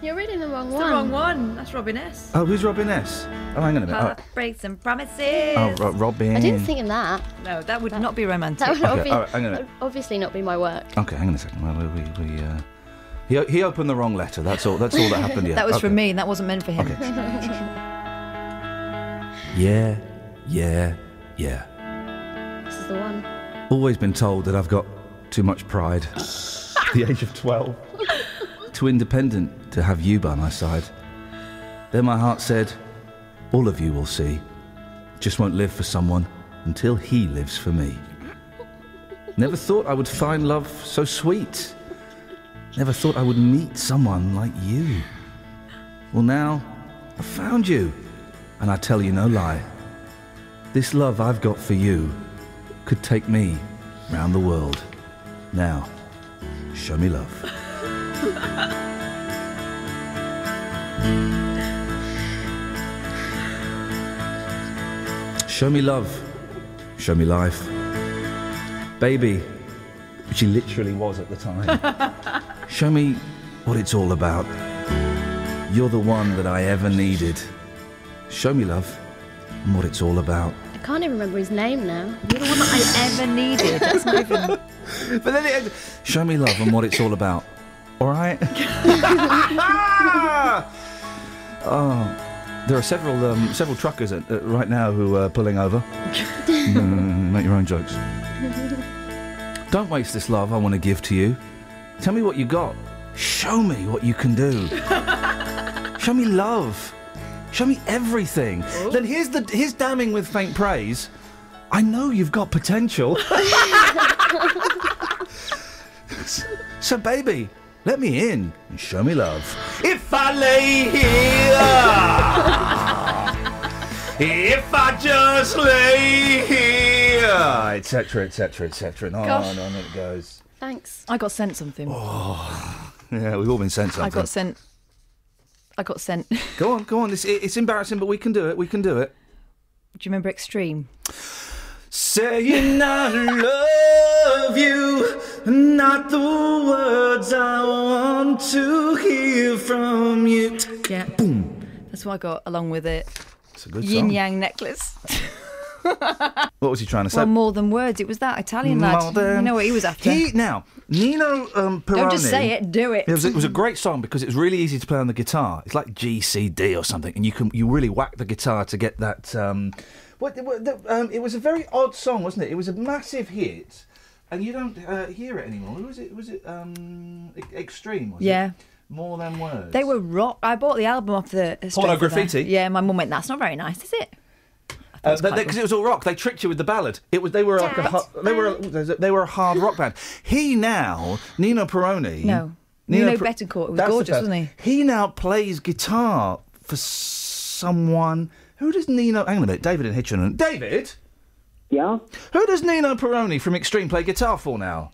S4: You're reading the wrong
S3: It's
S4: one.
S3: the wrong one. That's Robin S.
S2: Oh, who's Robin S? Oh, hang on a minute. Oh,
S3: Heartbreaks and promises.
S2: oh Ro- Robin.
S4: I didn't think of that.
S3: No, that would not be romantic.
S4: That would
S2: Okay,
S4: obvi-
S2: all right, hang on a
S4: obviously not be my work.
S2: Okay, hang on a second. Well, we, we, we, uh, he, he opened the wrong letter. That's all. That's all that happened. [laughs] Yeah.
S3: that was
S2: okay.
S3: for me, and that wasn't meant for him. [laughs]
S2: Yeah, Yeah, yeah.
S4: This is the one.
S2: Always been told that I've got too much pride. [laughs] The age of 12. Too independent to have you by my side. Then my heart said, All of you will see. Just won't live for someone until he lives for me. Never thought I would find love so sweet. Never thought I would meet someone like you. Well, now I've found you, and I tell you no lie. This love I've got for you could take me round the world. Now, show me love. [laughs] Show me love. Show me life. Baby, which he literally was at the time. [laughs] Show me what it's all about. You're the one that I ever needed. Show me love and what it's all about.
S4: I can't even remember his name now.
S3: You're the one that I ever needed. That's not even. [laughs]
S2: But then it, show me love and what it's all about. All right? [laughs] [laughs] oh, there are several um, several truckers at, uh, right now who are pulling over. Mm, make your own jokes. Don't waste this love I want to give to you. Tell me what you got. Show me what you can do. Show me love. Show me everything. Oh. Then here's the here's damning with faint praise. I know you've got potential. [laughs] so baby, let me in and show me love. If I lay here, if I just lay here, etc., etc., etc. And on
S3: Gosh.
S2: and on it goes.
S4: Thanks.
S3: I got sent something.
S2: Oh, [laughs] Yeah, we've all been sent something.
S3: I got sent. I got sent. [laughs]
S2: Go on, go on. It's, it's embarrassing, but we can do it. We can do it.
S3: Do you remember Extreme?
S2: Saying I love you, not the words I want to hear from you.
S3: Yeah. Boom. That's what I got along with it.
S2: It's a good
S3: Yin
S2: song.
S3: Yang necklace. [laughs] [laughs]
S2: What was he trying to say?
S3: well, more than words. It was that Italian lad.
S2: More than-
S3: You know what he was after.
S2: He now Nino um, Peroni.
S3: Don't just say it. Do it.
S2: It was, it was a great song because it was really easy to play on the guitar. It's like G C D or something, and you can you really whack the guitar to get that. Um, what, what the, um, it was a very odd song, wasn't it? It was a massive hit, and you don't uh, hear it anymore. Was it? Was it um, Extreme? Was
S3: Yeah.
S2: It? More than words.
S3: They were rock. I bought the album off the.
S2: Porno. Graffiti?
S3: Yeah, my mum went. That's not very nice, is it?
S2: Because Uh, it was all rock. They tricked you with the ballad. It was they were like a, they were a, they were a hard rock band. He now Nino Peroni.
S3: No. Nino
S2: Per-
S3: Bettencourt was gorgeous, wasn't
S2: He He now plays guitar for someone. Who does Nino? Hang on a minute, David and Hitchin. David.
S8: Yeah.
S2: Who does Nino Peroni from Extreme play guitar for now?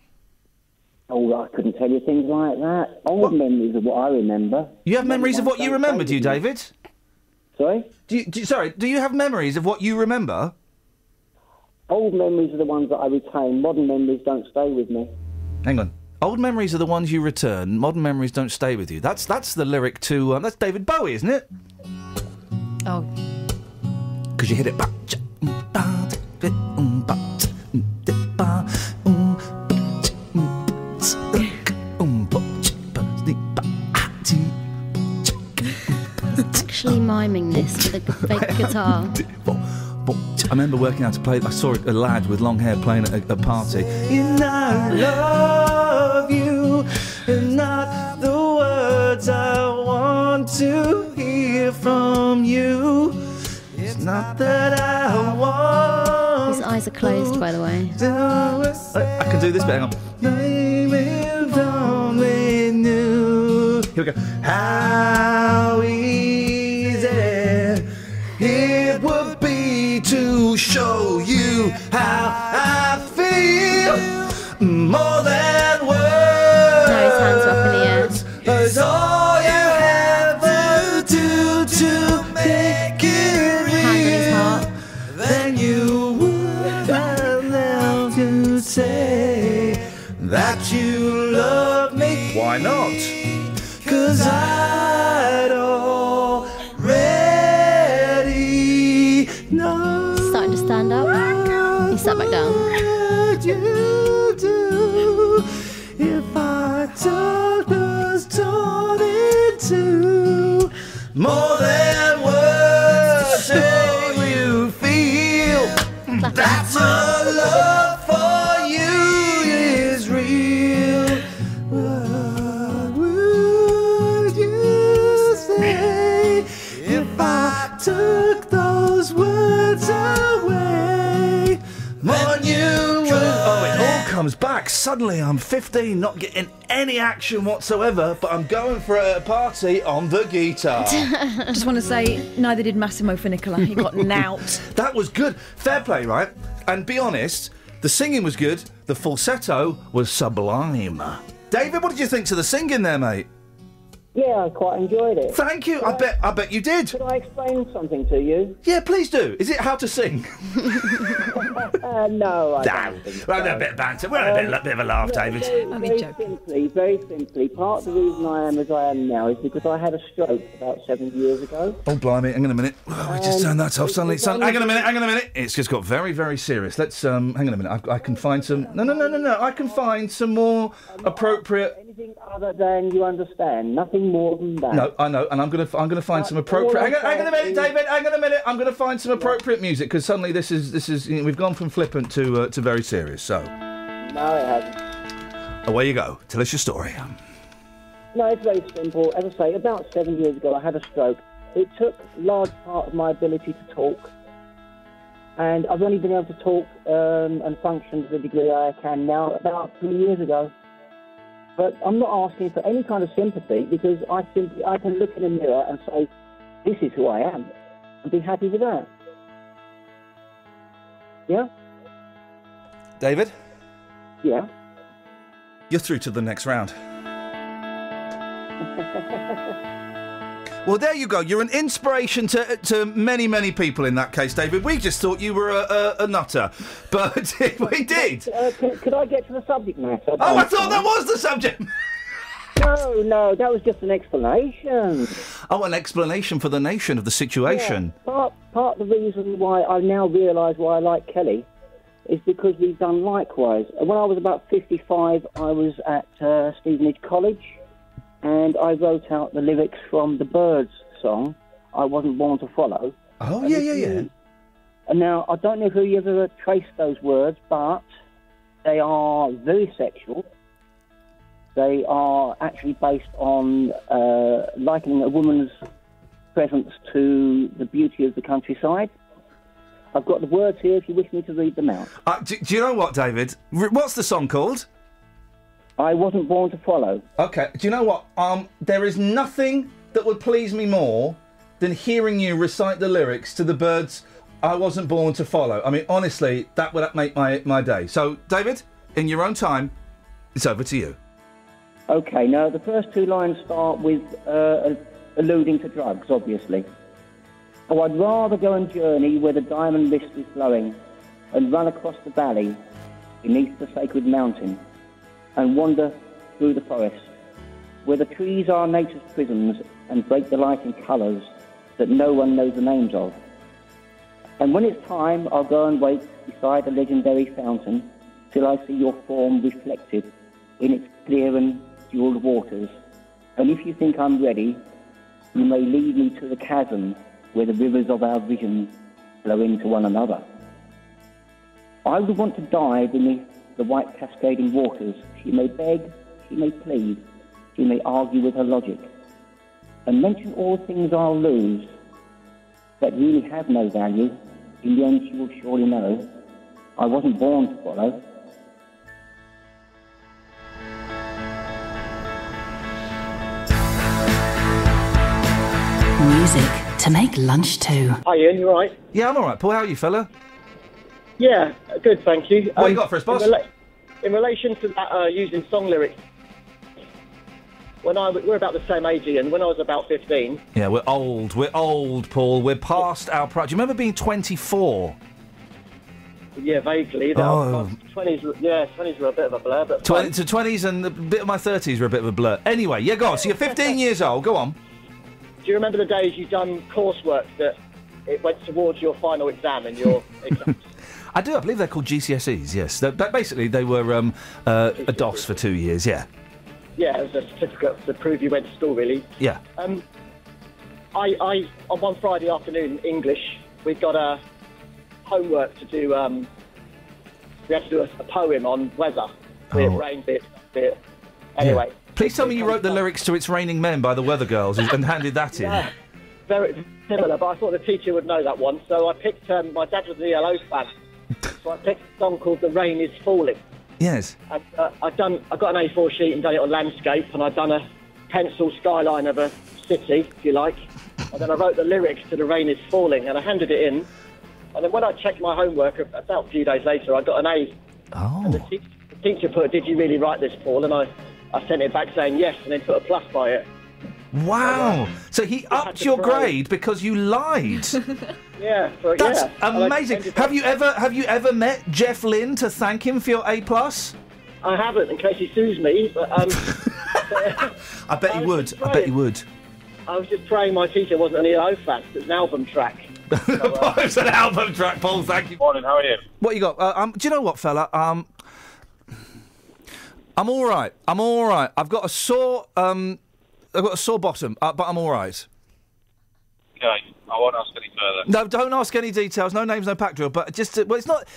S8: Oh, I couldn't tell you things like that. Old memories of what I remember.
S2: You have memories of what you remember, do you, David?
S8: Sorry?
S2: Do you, do you- sorry, do you have memories of what you remember?
S8: Old memories are the ones that I retain. Modern memories don't stay with me.
S2: Hang on. Old memories are the ones you return. Modern memories don't stay with you. That's that's the lyric to um, that's David Bowie, isn't it?
S3: Oh.
S2: Because you hit it. Mm, mm, mm,
S4: Actually miming this with a [laughs] fake guitar.
S2: cha. I remember working out to play. I saw a lad with long hair playing at a, a party. And I love you, and not the words I want to hear from you. It's not that I want.
S4: His eyes are closed, by the way.
S2: I, I can do this bit. Hang on. If only knew. Here we go. How show you how I feel. More more than words. Say you feel that's a love. Comes back. Suddenly, I'm 15, not getting any action whatsoever, but I'm going for a party on the guitar. [laughs]
S3: Just want to say, neither did Massimo for Nicola. He got [laughs] nout.
S2: That was good. Fair play, right? And be honest, the singing was good, the falsetto was sublime. David, what did you think to the singing there, mate?
S8: Yeah, I quite enjoyed it.
S2: Thank you. I bet I bet you did.
S8: Could I explain something to you?
S2: Yeah, please do. Is it how to sing? [laughs] [laughs]
S8: uh, no, I
S2: No.
S8: don't think
S2: We're a bit of banter. We're having a bit, a bit of a laugh,
S8: Very,
S2: David.
S8: Very, very simply, very simply, part of the reason I am as I am now is because I had a stroke about seven years ago.
S2: Oh, blimey, hang on a minute. Oh, we just
S8: Um,
S2: turned that off suddenly.
S8: it's
S2: Son, hang on a minute, hang on a minute. It's just got very, very serious. Let's, um, hang on a minute. I, I can find some. No, no, no, no, no. I can find some more appropriate.
S8: Anything other than you understand, nothing more than that.
S2: No, I know, and I'm gonna, I'm gonna find some appropriate. Hang on, hang on a minute, David. Hang on a minute. I'm gonna find some appropriate music because suddenly this is, this is. You know, we've gone from flippant to, uh, to very serious. So,
S8: No, it hasn't.
S2: away you go. Tell us your story.
S8: No, it's very simple. As I say, about seven years ago, I had a stroke. It took large part of my ability to talk. And I've only been able to talk um, and function to the degree I can now about three years ago. But I'm not asking for any kind of sympathy because I simply I can look in a mirror and say, this is who I am, and be happy with that. Yeah?
S2: David,
S8: Yeah.
S2: you're through to the next round. [laughs] Well, there you go. You're an inspiration to to many, many people in that case, David. We just thought you were a, a, a nutter, [laughs] but [laughs] we did.
S8: Uh, could, could I get to the subject matter?
S2: Oh, I thought that was the subject. [laughs]
S8: No, no, that was just an explanation.
S2: Oh, an explanation for the nation of the situation.
S8: Yeah, part part of the reason why I now realise why I like Kelly is because we've done likewise. When I was about 55, I was at uh, Stevenage College, and I wrote out the lyrics from the Byrds song. I wasn't born to follow.
S2: Oh
S8: And
S2: yeah, yeah, yeah.
S8: And now I don't know if you ever traced those words, but they are very sexual. They are actually based on uh, likening a woman's presence to the beauty of the countryside. I've got the words here if you wish me to read them out.
S2: Uh, do, do you know what, David? R- what's the song called?
S8: I wasn't born to follow.
S2: Okay. Do you know what? Um, there is nothing that would please me more than hearing you recite the lyrics to the Byrds. I wasn't born to follow. I mean, honestly, that would make my my day. So, David, in your own time, it's over to you.
S8: Okay, now the first two lines start with uh, alluding to drugs, obviously. Oh, I'd rather go and journey where the diamond mist is flowing and run across the valley beneath the sacred mountain and wander through the forest where the trees are nature's prisms and break the light in colours that no one knows the names of. And when it's time, I'll go and wait beside the legendary fountain till I see your form reflected in its clear and jewelled waters. And if you think I'm ready, you may lead me to the chasm where the rivers of our vision flow into one another. I would want to die beneath the white cascading waters. She may beg, she may plead, she may argue with her logic, and mention all things I'll lose that really have no value. In the end, she will surely know I wasn't born to follow.
S1: Music to make lunch too.
S18: Hi, Iain. You all right?
S2: Yeah, I'm all right. Paul, how are you, fella?
S18: Yeah, good, thank you. Um,
S2: What you got for us, boss?
S18: In, rela- in relation to that, uh, using song lyrics, when I we're about the same age, Iain. When I was about fifteen,
S2: Yeah, we're old. We're old, Paul. We're past our prime. Do you remember being 24?
S18: yeah, vaguely.
S2: Oh.
S18: Twenties, yeah, twenties were a bit of a blur, but
S2: 20 to 20s and a bit of my 30s were a bit of a blur. Anyway, yeah, go on. So you're 15 [laughs] years old. Go on.
S18: Do you remember the days you done coursework that it went towards your final exam and your [laughs] exam?
S2: I do. I believe they're called GCSEs. Yes. They're basically, they were um, uh, a DOS for two years. Yeah.
S18: yeah, it was a certificate to prove you went to school, really.
S2: Yeah.
S18: Um, I, I on one Friday afternoon, English, we got a homework to do. Um, we had to do a, a poem on weather, be it
S2: Oh.
S18: rain, be it, be it. Anyway,
S2: Yeah. Please tell me you wrote the lyrics to It's Raining Men by the Weather Girls and handed that in.
S18: Yeah, very similar, but I thought the teacher would know that one. So I picked, um, my dad was an ELO fan, so I picked a song called The Rain is Falling.
S2: Yes.
S18: And, uh, I'd done, I got an A4 sheet and done it on landscape, and I'd done a pencil skyline of a city, if you like. And then I wrote the lyrics to The Rain is Falling, and I handed it in. And then when I checked my homework, about a few days later, I got an A.
S2: Oh.
S18: And the, te- the teacher put, Did you really write this, Paul? And I, I sent it back saying yes, and then put a plus by it.
S2: Wow. So he upped your
S18: cry.
S2: grade because you lied. [laughs]
S18: Yeah, so,
S2: That's
S18: yeah.
S2: Amazing.
S18: ended
S2: Have you ever have you ever met Jeff Lynne to thank him for your A plus?
S18: I haven't, in case he sues me. But um, [laughs] [laughs]
S2: I bet he would. I bet he would.
S18: I was just praying my teacher wasn't an ELO fan. It's an album track.
S2: it's an album track, Paul. Thank you.
S11: Morning. How are you?
S2: What you got? Uh, um, do you know what, fella? Um, I'm all right. I'm all right. I've got a sore. Um, I've got a sore bottom, uh, but I'm all right.
S11: Okay. I won't ask any further.
S2: No, don't ask any details. No names, no pack drill. But just, uh, well, it's not.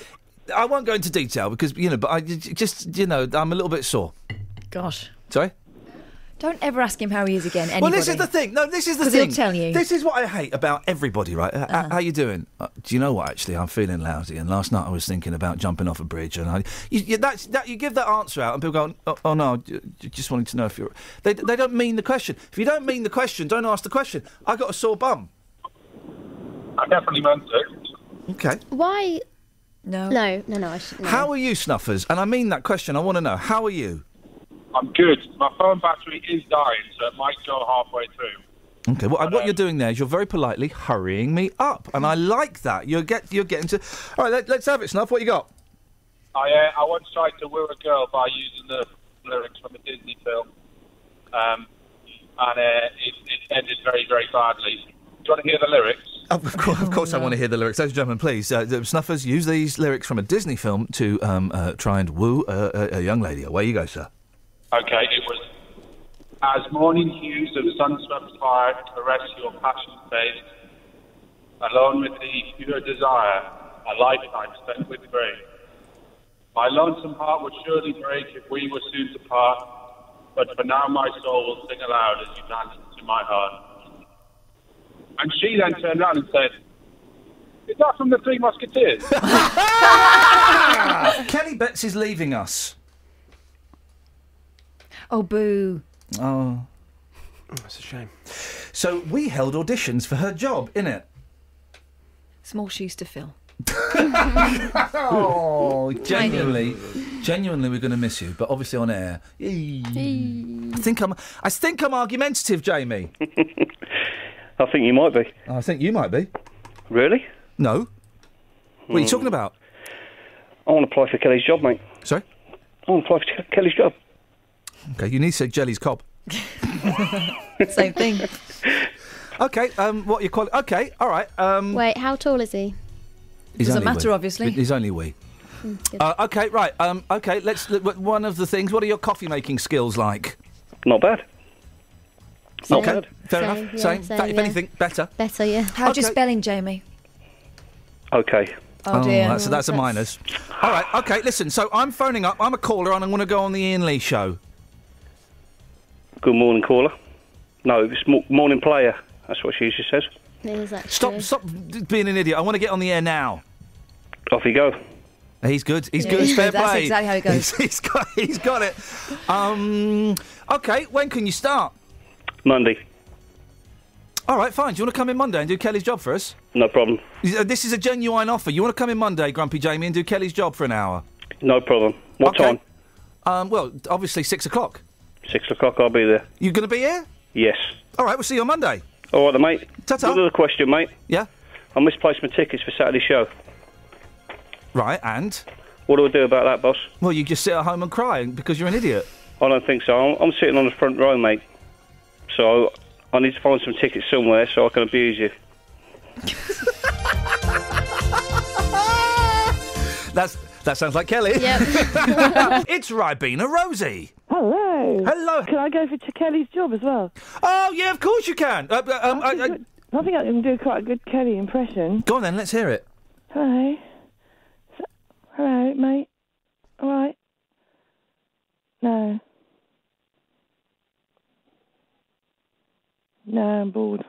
S2: I won't go into detail because you know. But I j- j- just, you know, I'm a little bit sore.
S3: Gosh.
S2: Sorry.
S3: Don't ever ask him how he is again. Anybody.
S2: Well, this is the thing. No, this is the
S3: 'Cause
S2: thing.
S3: he'll tell you.
S2: This is what I hate about everybody, right? H- h-
S3: Uh-huh.
S2: How you doing? Uh, do you know what? Actually, I'm feeling lousy. And last night I was thinking about jumping off a bridge, and I, you, you, that's, that, you give that answer out, and people go, "Oh, oh no, j- j- just wanting to know if you're." They, they don't mean the question. If you don't mean the question, don't ask the question. I got a sore bum.
S11: I definitely meant it.
S2: Okay.
S4: Why?
S3: No.
S4: No, no, no. I shouldn't.
S2: How are you, Snuffers? And I mean that question. I want to know. How are you?
S11: I'm good. My phone battery is dying, so it might go halfway through.
S2: Okay. Well, what you're doing there is you're very politely hurrying me up, and I like that. You're get you're getting to. All right, let, let's have it, Snuff. What you got?
S11: I uh, I once tried to woo a girl by using the lyrics from a Disney film, um, and uh, it, it ended very very badly. Do you want to hear the lyrics?
S2: Of course, of course I want to hear the lyrics. Ladies and gentlemen, please, uh, the Snuffers, use these lyrics from a Disney film to um, uh, try and woo a, a, a young lady. Away you go, sir.
S11: Okay, it was as morning hues of sun-swept fire caress your passion face, alone with the pure desire, a lifetime spent with grace. My lonesome heart would surely break if we were soon to part, but for now my soul will sing aloud as you dance into my heart. And she then turned around and said, Is that from the Three Musketeers? [laughs]
S2: Kelly Betts is leaving us.
S3: Oh, boo.
S2: Oh.
S5: That's a shame.
S2: So we held auditions for her job, innit?
S3: Small shoes to fill.
S2: Oh, [laughs] genuinely, genuinely, we're going to miss you. But obviously, on air, I think I'm. I think I'm argumentative, Jamie. [laughs]
S19: I think you might be.
S2: I think you might be.
S19: Really?
S2: No. What are you
S19: Hmm.
S2: talking about?
S19: I want to apply for Kelly's job, mate.
S2: Sorry?
S19: I want to apply for Kelly's job.
S2: Okay, you need to say Jelly's cob. [laughs]
S3: Same thing.
S2: Okay, um, what you call it? Okay, all right. Um,
S4: Wait, how tall is he?
S2: he's
S3: Doesn't
S2: only
S3: matter,
S2: wee.
S3: obviously.
S2: He's only wee.
S4: Mm.
S2: Uh, okay, right. Um, okay, let's. look, One of the things. What are your coffee making skills like?
S19: Not bad.
S4: Same.
S2: okay, fair
S4: Same,
S2: enough.
S4: yeah,
S2: Same.
S4: same,
S2: Fa- if
S4: yeah.
S2: anything, better.
S4: Better, yeah.
S3: How's your spelling, Jamie?
S19: Okay.
S3: Oh, dear.
S2: that's that's a minus. All right. Okay. Listen. So I'm phoning up. I'm a caller, and I'm going to go on the Iain Lee show.
S19: Good morning, caller. No, it's mo- morning player. That's what she usually says.
S4: Is that
S2: Stop. Stop being an idiot. I want to get on the air now.
S19: Off you go.
S2: He's good. He's good. It's fair [laughs]
S3: that's
S2: play.
S3: exactly how it goes. [laughs]
S2: He's, he's got. He's got it. Um. Okay. When can you start?
S19: Monday.
S2: All right. Fine. Do you want to come in Monday and do Kelly's job for us?
S19: No problem.
S2: Uh, This is a genuine offer. You want to come in Monday, Grumpy Jamie, and do Kelly's job for an hour?
S19: No problem. What
S2: Okay.
S19: time?
S2: Um. Well, obviously six o'clock.
S19: Six o'clock. I'll be there.
S2: You going to be here?
S19: Yes.
S2: All right. We'll see you on Monday.
S19: All right, then, mate.
S2: Ta-ta.
S19: Another question, mate.
S2: Yeah.
S19: I misplaced my tickets for Saturday show.
S2: Right. And.
S19: What do I do about that, boss?
S2: Well, you just sit at home and cry because you're an idiot.
S19: I don't think so. I'm, I'm sitting on the front row, mate. So I need to find some tickets somewhere so I can abuse you. [laughs]
S2: That's that sounds like Kelly.
S4: Yep. [laughs]
S2: it's Ribena Rosie.
S20: Hello.
S2: Hello.
S20: Can I go for Kelly's job as well?
S2: Oh yeah, of course you can. Uh, uh, um, I, I,
S20: I think I can do quite a good Kelly impression.
S2: go on then. Let's hear it.
S20: Hello. S- Hello, mate. All right. No. No, I'm bored.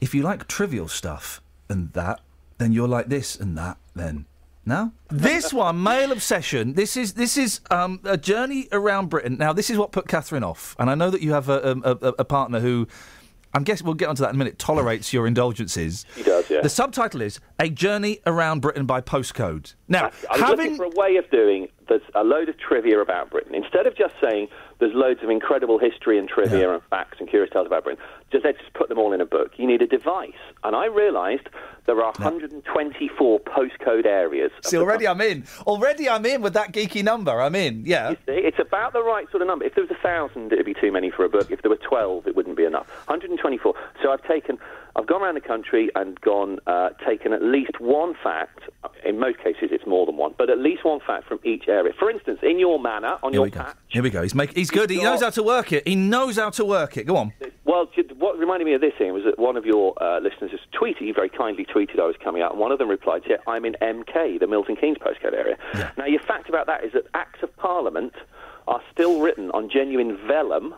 S2: If you like trivial stuff and that, then you're like this and that. Then no. This one, male obsession. This is this is um, a journey around Britain. Now, this is what put Catherine off, and I know that you have a, a, a, a partner who. I'm guessing we'll get onto that in a minute. Tolerates your indulgences.
S21: He does, yeah.
S2: The subtitle is "A Journey Around Britain by Postcode." Now,
S21: I was looking
S2: having
S21: for a way of doing there's a load of trivia about Britain. Instead of just saying there's loads of incredible history and trivia and facts and curious tales about Britain, just let's just put them all in a book. You need a device. And I realised there are 124 postcode areas.
S2: see already, I'm in. Already, I'm in with that geeky number. I'm in. Yeah.
S21: See, It's about the right sort of number. If there was a thousand, it'd be too many for a book. If there were twelve, it wouldn't be enough. 124. So I've taken, I've gone around the country and gone, uh, taken at least one fact. In most cases, it's more than one, but at least one fact from each area. For instance, in your manor, on
S2: Here
S21: your
S2: we go.
S21: patch.
S2: Here we go. He's make, He's good. He knows how to work it. He knows how to work it. Go on.
S21: Well, what reminded me of this thing was that one of your uh, listeners has tweeted, he very kindly tweeted I was coming out, and one of them replied, to yeah, I'm in MK, the Milton Keynes postcode area. Now, your fact about that is that Acts of Parliament are still written on genuine vellum,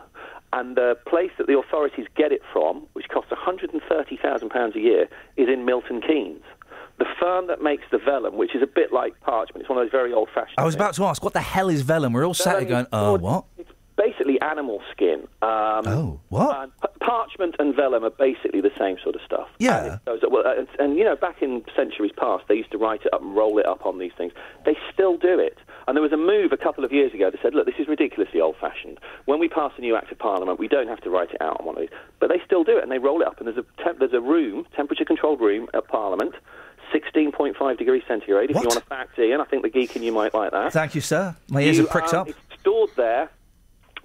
S21: and the place that the authorities get it from, which costs £130,000 a year, is in Milton Keynes. The firm that makes the vellum, which is a bit like parchment, it's one of those very old-fashioned
S2: I was about to ask, what the hell is vellum? We're all sat here going, oh, what?
S21: Basically animal skin. Um,
S2: oh, what?
S21: And parchment and vellum are basically the same sort of stuff.
S2: Yeah.
S21: And, it well, and, and, you know, back in centuries past, they used to write it up and roll it up on these things. They still do it. And there was a move a couple of years ago that said, look, this is ridiculously old-fashioned. When we pass a new Act of Parliament, we don't have to write it out on one of these. But they still do it, and they roll it up. And there's a, temp- there's a room, temperature-controlled room at Parliament, 16.5 degrees centigrade, if
S2: What?
S21: you want a fact, Iain. I think the geek in you might like that.
S2: Thank you, sir. My ears
S21: You,
S2: are pricked
S21: um,
S2: up.
S21: It's stored there.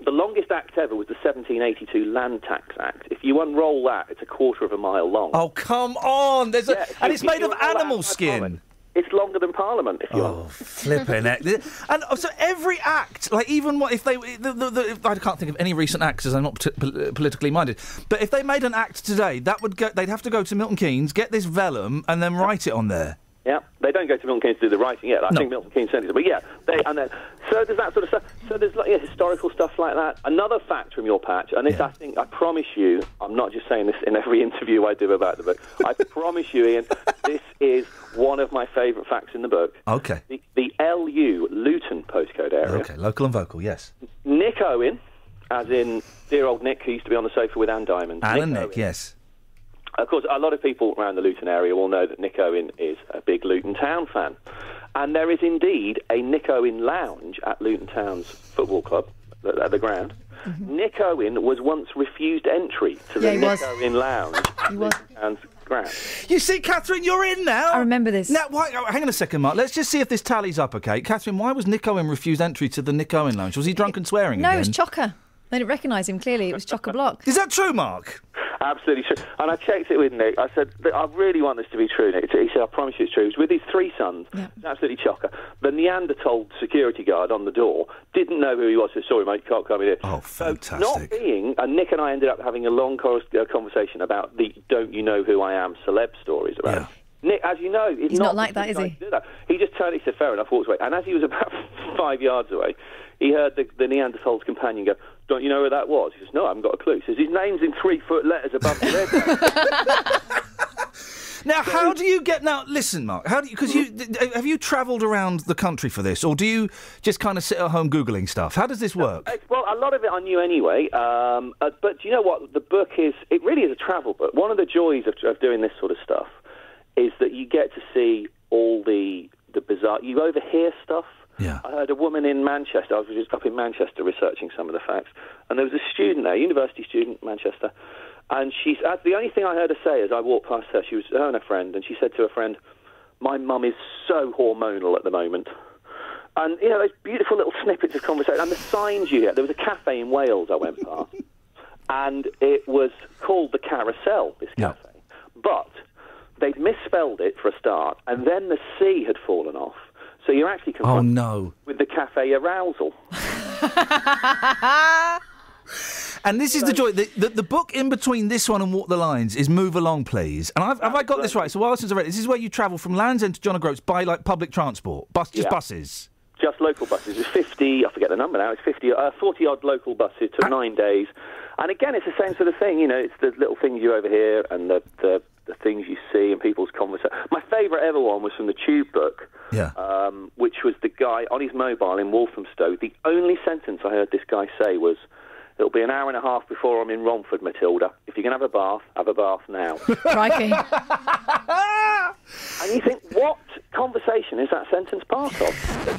S21: The longest act ever was the 1782 Land Tax Act. If you unroll that, it's a quarter of a mile long.
S2: Oh, come on! There's
S21: Yeah, if
S2: and
S21: you-
S2: it's made of animal skin.
S21: It's longer than Parliament, if you
S2: Oh, flipping heck. [laughs] And uh, so every act, like even what if they, the, the, the, I can't think of any recent acts as I'm not pol- politically minded, but if they made an act today, that would go, they'd have to go to Milton Keynes, get this vellum, and then write it on there.
S21: Yeah, they don't go to Milton Keynes to do the writing yet. I
S2: No.
S21: think Milton Keynes sent it, but yeah, they and then so there's that sort of stuff. So there's like yeah, historical stuff like that. Another fact from your patch, and this I think I promise you, I'm not just saying this in every [laughs] interview I do about the book. I promise you, Iain, [laughs] this is one of my favourite facts in the book.
S2: Okay.
S21: The, the LU Luton postcode area.
S2: Okay, local and vocal, yes.
S21: Nick Owen, as in dear old Nick who used to be on the sofa with Anne Diamond.
S2: Alan
S21: Nick
S2: Nick, yes.
S21: Of course, a lot of people around the Luton area will know that Nick Owen is a big Luton Town fan. And there is indeed a Nick Owen lounge at Luton Town's football club, at at the ground. Mm-hmm. Nick Owen was once refused entry to the
S3: Yeah,
S21: Nick
S3: was.
S21: Owen lounge at
S3: He was.
S21: Luton Town's ground.
S2: You see, Catherine, you're in now. I
S3: remember this.
S2: Now, why, oh, hang on a second, Mark. Let's just see if this tallies up, okay? Catherine, why was Nick Owen refused entry to the Nick Owen Lounge? Was he drunk and swearing
S3: No,
S2: again?
S3: it was Chocker. They didn't recognise him clearly. It was Chocker Block. [laughs]
S2: Is that true, Mark?
S21: Absolutely true. And I checked it with Nick. I said, I really want this to be true, Nick. He said, I promise you it's true. He was with his three sons. It's absolutely chocker. The Neanderthal security guard on the door didn't know who he was. Said, sorry, mate, can't come in here.
S2: Oh,
S21: fantastic. not being, and Nick and I ended up having a long uh, conversation about the don't you know who I am celeb stories about it. Nick, as you know,
S3: He's not like that, is he?
S21: that. He just turned. He said, "Fair enough." Walked away, and as he was about [laughs] five yards away, he heard the, the Neanderthal's companion go, "Don't you know where that was?" He says, "No, I haven't got a clue." He says, "His name's in three foot letters above the red." [laughs]
S2: Now, how do you get now? Listen, Mark. How do you? Because you have you travelled around the country for this, or do you just kind of sit at home googling stuff? How does this work?
S21: Uh, well, a lot of it I knew anyway. Um, uh, but do you know what? The book is. It really is a travel book. One of the joys of, of doing this sort of stuff is that you get to see all the the bizarre. You overhear stuff.
S2: Yeah.
S21: I heard a woman in Manchester. I was just up in Manchester researching some of the facts, and there was a student there, university student, Manchester, and she's. Uh, the only thing I heard her say as I walked past her, she was her and a friend, and she said to her friend, "My mum is so hormonal at the moment." And you know those beautiful little snippets of conversation and the signs you get. There was a cafe in Wales I went past, and it was called the Carousel. This cafe, but they'd misspelled it for a start, and then the C had fallen off. So you're actually
S2: Oh
S21: confronted
S2: no!
S21: with the cafe arousal. [laughs]
S2: And this is the joy. The, the, the book in between this one and Walk the Lines is Move Along, Please. And I've, have I got this right? So while since I read this is where you travel from Land's End to John O'Groats by like public transport, bus, just
S21: Yeah.
S2: buses.
S21: Just local buses. It's 50, I forget the number now, it's 50, uh, 40 odd local buses to nine days. And again, it's the same sort of thing, you know, it's the little things you overhear and the, the, the things you see and people's conversation. My favourite ever one was from the Tube book,
S2: Yeah.
S21: um, which was the guy on his mobile in Walthamstow. The only sentence I heard this guy say was, It'll be an hour and a half before I'm in Romford, Matilda. If you can have a bath, have a bath now. [laughs]
S3: Crikey.
S21: and you think, what conversation is that sentence part of?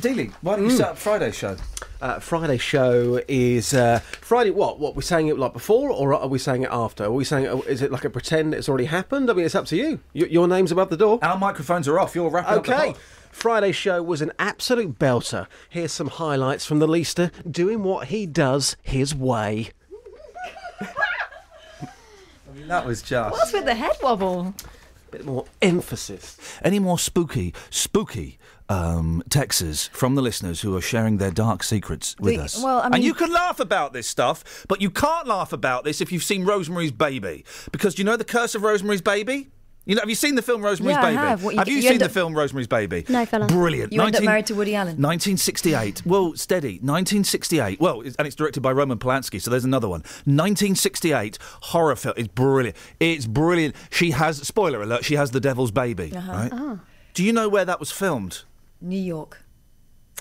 S2: Dealey, why don't you set up Friday's show?
S5: Uh, Friday show is uh, Friday. What? What? We're saying it like before, or are we saying it after? Are we saying? uh, Is it like a pretend it's already happened? I mean, it's up to you. Y- your name's above the door.
S2: Our microphones are off. You're wrapping up
S5: Okay.
S2: Pod.
S5: Friday's show was an absolute belter. Here's some highlights from the Leicester doing what he does his way. [laughs]
S2: That was just.
S3: What's with the head wobble?
S5: Bit more emphasis.
S2: Any more spooky, spooky um, texts from the listeners who are sharing their dark secrets with
S3: The-
S2: us?
S3: well, I
S2: and you can laugh about this stuff, but you can't laugh about this if you've seen Rosemary's Baby, because do you know the curse of Rosemary's Baby? You know, have you seen the film Rosemary's
S3: Yeah, I
S2: Baby?
S3: have. What, you-
S2: you,
S3: you
S2: seen
S3: end
S2: the
S3: up-
S2: film Rosemary's Baby?
S3: No, fella.
S2: Brilliant.
S3: You end up married to Woody Allen.
S2: 1968. Well, steady. 1968. Well, it's- and it's directed by Roman Polanski, so there's another one. 1968 horror film. It's brilliant. It's brilliant. She has, spoiler alert, she has the devil's baby.
S3: Uh-huh.
S2: Right?
S3: Oh.
S2: Do you know where that was filmed?
S3: New York.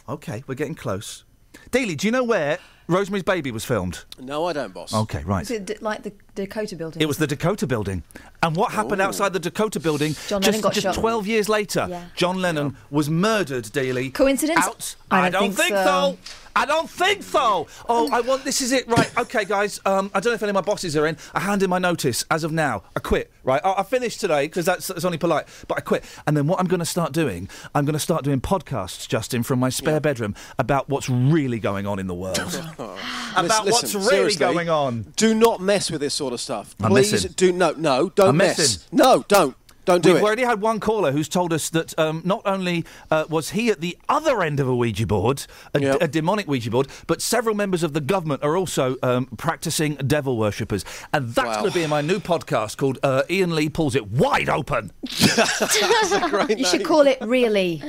S2: Okay, we're getting close. Dealey, do you know where Rosemary's Baby was filmed?
S5: No, I don't, boss.
S2: Okay, right.
S3: Is it like the Dakota building?
S2: It was the Dakota building. And what happened outside the Dakota building
S3: John Lennon
S2: just,
S3: got
S2: just
S3: shot.
S2: 12 years later?
S3: Yeah.
S2: John Lennon was murdered, Dealey.
S3: Coincidence?
S2: Out.
S3: I
S2: I
S3: don't
S2: don't,
S3: think
S2: think,
S3: so.
S2: so. I don't think so. Oh, I want. This is it, right? Okay, guys. Um, I don't know if any of my bosses are in. I hand in my notice as of now. I quit. Right? I, I finished today because that's, that's only polite. But I quit. And then what I'm going to start doing? I'm going to start doing podcasts, Justin, from my spare bedroom about what's really going on in the world. [laughs] about
S5: Listen,
S2: what's really
S5: seriously,
S2: going on.
S5: Do not mess with this sort of stuff.
S2: I'm
S5: Please
S2: messing.
S5: do no, no, don't
S2: I'm
S5: mess.
S2: messing.
S5: No, don't, don't do it.
S2: We've already had one caller who's told us that um, not only uh, was he at the other end of a Ouija board, a, a demonic Ouija board, but several members of the government are also um, practicing devil worshippers. And that's
S5: Wow.
S2: going to be in my new podcast called uh, Iain Lee Pulls It Wide Open. [laughs] [laughs]
S3: you should call it Really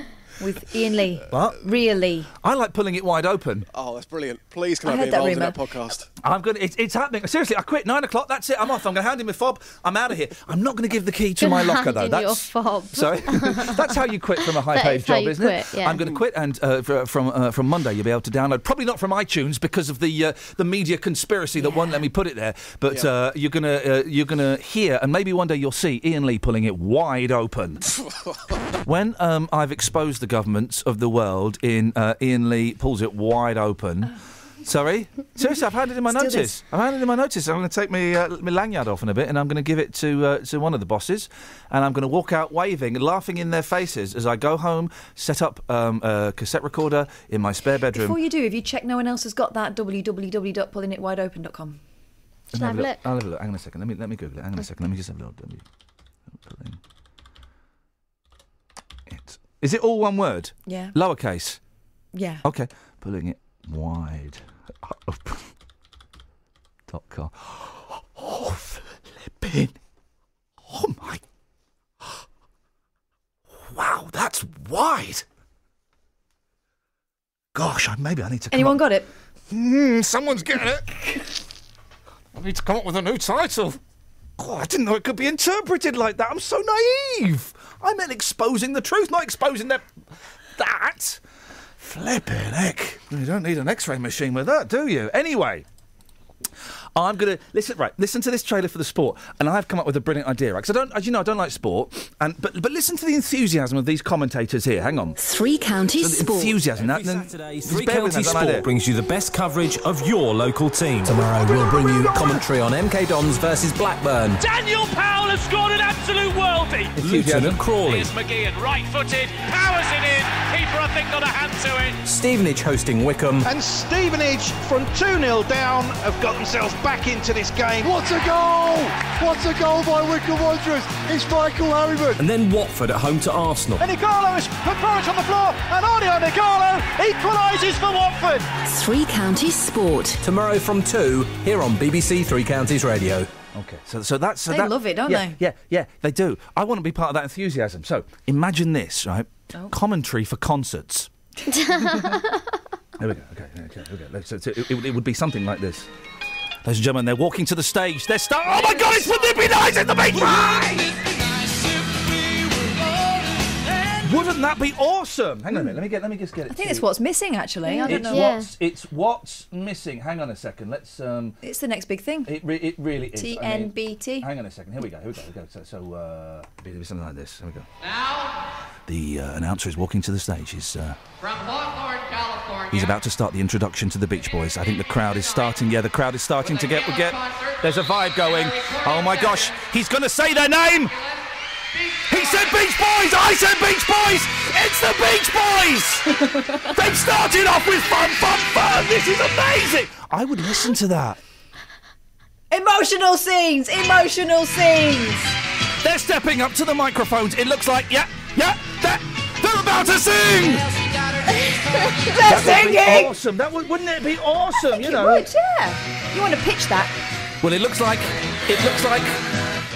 S3: with Iain Lee.
S2: What?
S3: Really.
S2: I like pulling it wide open.
S5: Oh, that's brilliant. Please can
S3: I
S5: I, be
S3: heard that
S5: involved in that podcast?
S2: I'm going. to It's, it's happening. Seriously, I quit nine o'clock. That's it. I'm off. I'm going to hand in my fob. I'm out of here. I'm not going to give the key to my
S4: Gonna
S2: locker
S4: hand
S2: though.
S4: in your
S2: That's
S4: fob.
S2: Sorry, [laughs] that's how you quit from a high-paid
S4: is how
S2: job,
S4: you
S2: isn't it?
S4: yeah.
S2: I'm going to quit, and uh, fr- from uh, from Monday you'll be able to download. Probably not from iTunes because of the uh, the media conspiracy that won't let me put it there. But uh, you're gonna uh, you're gonna hear, and maybe one day you'll see Iain Lee pulling it wide open. [laughs] when um, I've exposed the governments of the world in uh, Iain Lee pulls it wide open. Sorry, seriously, I've handed in my
S3: Let's
S2: notice.
S3: this.
S2: I've handed in my notice. I'm going to take my uh, my lanyard off in a bit, and I'm going to give it to uh, to one of the bosses, and I'm going to walk out waving, and laughing in their faces as I go home, set up um, a cassette recorder in my spare bedroom.
S3: Before you do, have you checked no one else has got that? www.pullingitwideopen.com.
S2: Let me
S3: have a look?
S2: I'll have a look. Hang on a second. Let me let me Google it. Hang on a second. Let me just have a look. Let me- pulling It. Is it all one word?
S3: Yeah.
S2: Lowercase.
S3: Yeah.
S2: Okay. Pulling it wide. Dot com. Oh, flipping. Oh my. Wow, that's wide. Gosh, I, maybe I need to. come
S3: Anyone
S2: up-
S3: got it?
S2: Hmm, someone's getting it. I need to come up with a new title. Oh, I didn't know it could be interpreted like that. I'm so naive. I meant exposing the truth, not exposing the that. Flipping heck. You don't need an X-ray machine with that, do you? Anyway. I'm gonna listen. Right, listen to this trailer for the sport, and I've come up with a brilliant idea. Because I don't, as you know, I don't like sport, and but but listen to the enthusiasm of these commentators here. Hang on,
S1: Three Counties
S2: So
S1: Sport.
S2: Enthusiasm. That,
S12: Saturday, Three
S2: bear with me,
S12: Counties
S2: I've got an idea.
S12: Sport brings you the best coverage of your local team. Tomorrow we'll bring you commentary on MK Dons versus Blackburn.
S22: Daniel Powell has scored an absolute worldie.
S12: Luton and Crawley.
S22: Here's McGeehan, right-footed, powers it in. Keeper, I think, got a hand to it.
S12: Stevenage hosting Wycombe.
S23: And Stevenage, from 2 0 down, have got themselves
S24: back into this game. What a goal! What a goal by Wycombe Wanderers! It's Michael Harriman.
S12: And then Watford at home to Arsenal.
S24: And Ighalo has put Norwich on the floor, and Odion Ighalo equalises for Watford.
S1: Three Counties Sport.
S12: Tomorrow from 2 here on BBC Three Counties Radio.
S2: Okay, so so that's so
S3: They
S2: that-
S3: love it, don't
S2: yeah,
S3: they?
S2: Yeah, yeah, they do. I want to be part of that enthusiasm. So imagine this, right?
S3: Oh.
S2: Commentary for concerts. there we go. Okay, okay, okay. So it, it, would- be something like this. Ladies and gentlemen, they're walking to the stage. They're start. Oh my God! It's the Nippy Nice in the Boys! Wouldn't that be awesome? Hang on a minute. Let me get. Let me just get it.
S3: I think
S2: to
S3: it's
S2: you.
S3: what's missing, actually. I don't
S2: It's
S3: know.
S2: what's it's what's missing. Hang on a second. Let's um.
S3: It's the next big thing.
S2: It, re- it really is. I mean,
S3: TNBT.
S2: hang on a second. Here we go. Here we go. Here we go. So, so uh, be something like this. Here we go. Now, the uh, announcer is walking to the stage. He's uh,
S23: From Hawthorne, California.
S2: he's about to start the introduction to the Beach Boys. I think the crowd is starting. Yeah, the crowd is starting to get We get. There's a vibe going. Oh my gosh, he's going to say their name. He said Beach Boys. I said Beach Boys. It's the Beach Boys. [laughs] They've started off with fun, fun, fun. This is amazing. I would listen to that.
S3: Emotional scenes! Emotional scenes!
S2: They're stepping up to the microphones. It looks like, yeah, yeah, they're, they're about to sing. [laughs]
S3: They're
S2: That would be
S3: singing!
S2: awesome. That would, wouldn't it be awesome? You
S3: It
S2: know.
S3: would, yeah. You want to pitch that?
S2: Well, it looks like, it looks like.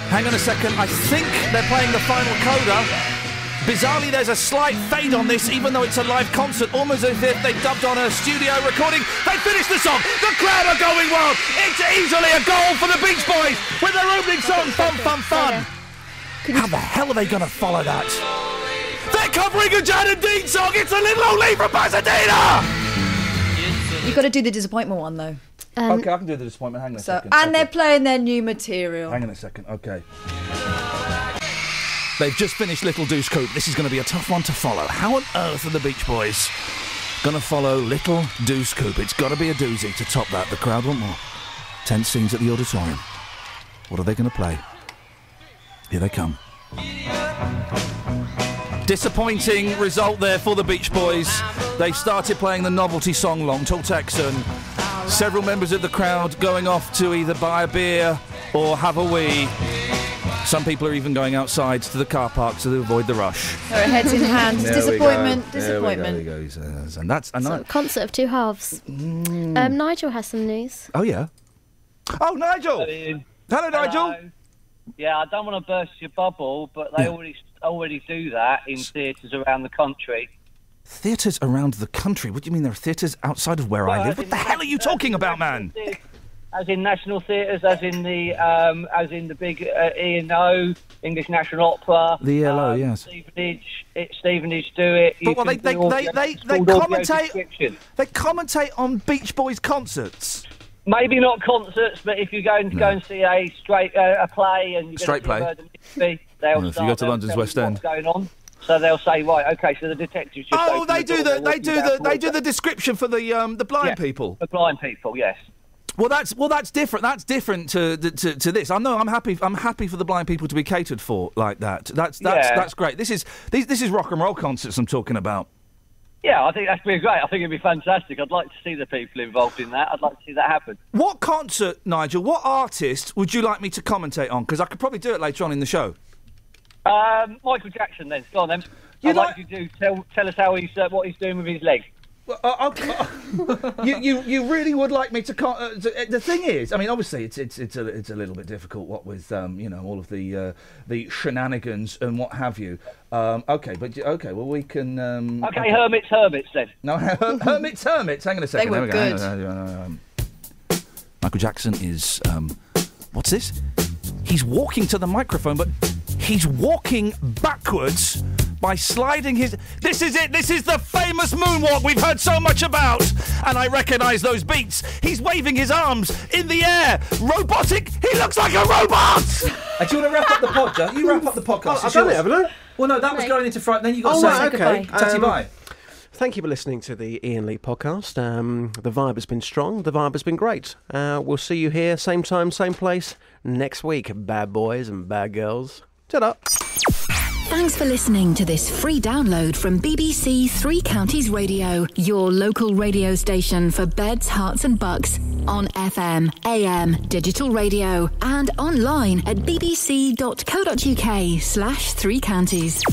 S2: Hang on a second. I think they're playing the final coda. Bizarrely, there's a slight fade on this, even though it's a live concert, almost as if they dubbed on a studio recording. They finished the song. The crowd are going wild. It's easily a goal for the Beach Boys with their opening song, Fun, Fun, Fun. How the hell are they going to follow that? They're covering a Jan and Dean song. It's a little old lady from Pasadena.
S3: You've got to do the disappointment one, though.
S2: Um, okay, I can do the disappointment. Hang on a
S3: So,
S2: second.
S3: and
S2: Okay.
S3: they're playing their new material.
S2: Hang on a second. Okay. They've just finished Little Deuce Coupe. This is going to be a tough one to follow. How on earth are the Beach Boys going to follow Little Deuce Coupe? It's got to be a doozy to top that. The crowd want more. Tense scenes at the auditorium. What are they going to play? Here they come. Disappointing result there for the Beach Boys. They started playing the novelty song Long Tall Texan. Several members of the crowd going off to either buy a beer or have a wee. Some people are even going outside to the car park to avoid the rush.
S3: There are heads in hands.
S2: There we go.
S3: disappointment,
S2: There we go,
S3: disappointment.
S2: there we go. And that's and
S4: So, concert of two halves. Um, Nigel has some news.
S2: oh yeah. Oh Nigel. Hello Nigel.
S25: Yeah, I don't want to burst your bubble, but they
S2: Yeah.
S25: already already do that in theatres around the country.
S2: Theatres around the country. What do you mean there are theatres outside of where I live? What the hell are you talking about, man?
S25: As in national theatres, as in the um, as in the big uh, E and O, English National Opera.
S2: The ELO,
S25: um,
S2: yes.
S25: Stevenage, it, Stevenage do it. You
S2: But well, they they
S25: do
S2: they they, they commentate. They commentate on Beach Boys concerts.
S25: Maybe not concerts, but if you're going to go and see a straight uh, a play and you're
S2: Straight play.
S25: To see a murder mystery, they'll
S2: Well, if you go to London's West End.
S25: what's going on. So they'll say, right, okay, so the detectives just.
S2: Oh,
S25: opened
S2: they
S25: the
S2: do the
S25: they're
S2: they
S25: walking
S2: do the they do the description for the um the blind people.
S25: The blind people, yes.
S2: Well, that's well, that's different. That's different to, to to this. I know. I'm happy. I'm happy for the blind people to be catered for like that. That's that's
S25: Yeah.
S2: that's great. This is these, this is rock and roll concerts I'm talking about.
S25: Yeah, I think that'd be great. I think it'd be fantastic. I'd like to see the people involved in that. I'd like to see that happen.
S2: What concert, Nigel? What artist would you like me to commentate on? Because I could probably do it later on in the show.
S25: Um, Michael Jackson, then. Go on, then. I'd like you to tell tell us how he's uh, what he's doing with his leg.
S2: Well, uh, okay. you, you you really would like me to, con- uh, to uh, the thing is I mean obviously it's it's it's a it's a little bit difficult what with um you know all of the uh, the shenanigans and what have you um okay but okay well we can um
S25: Okay, hermits, hermits, then.
S2: no [laughs] her- hermits hermits hang on a second they
S25: were
S2: there we go.
S25: Good.
S2: on, hang on, hang on. Michael Jackson is um what's this he's walking to the microphone but he's walking backwards by sliding his. This is it. This is the famous moonwalk we've heard so much about. And I recognise those beats. He's waving his arms in the air. Robotic. He looks like a robot. Uh, do you want to wrap up the pod, podcast? You wrap up the podcast.
S5: Oh,
S2: It's
S5: I've done it, haven't I?
S2: Well, no, that was going into Friday. Then you got
S5: Oh,
S2: to say
S5: right, okay.
S2: Tatty
S5: Um,
S2: bye.
S5: Thank you for listening to the Iain Lee podcast. Um, the vibe has been strong. The vibe has been great. Uh, we'll see you here, same time, same place, next week, bad boys and bad girls.
S1: Thanks for listening to this free download from BBC Three Counties Radio, your local radio station for Beds, Herts, and Bucks on FM, AM, digital radio, and online at bbc.co.uk slash three counties.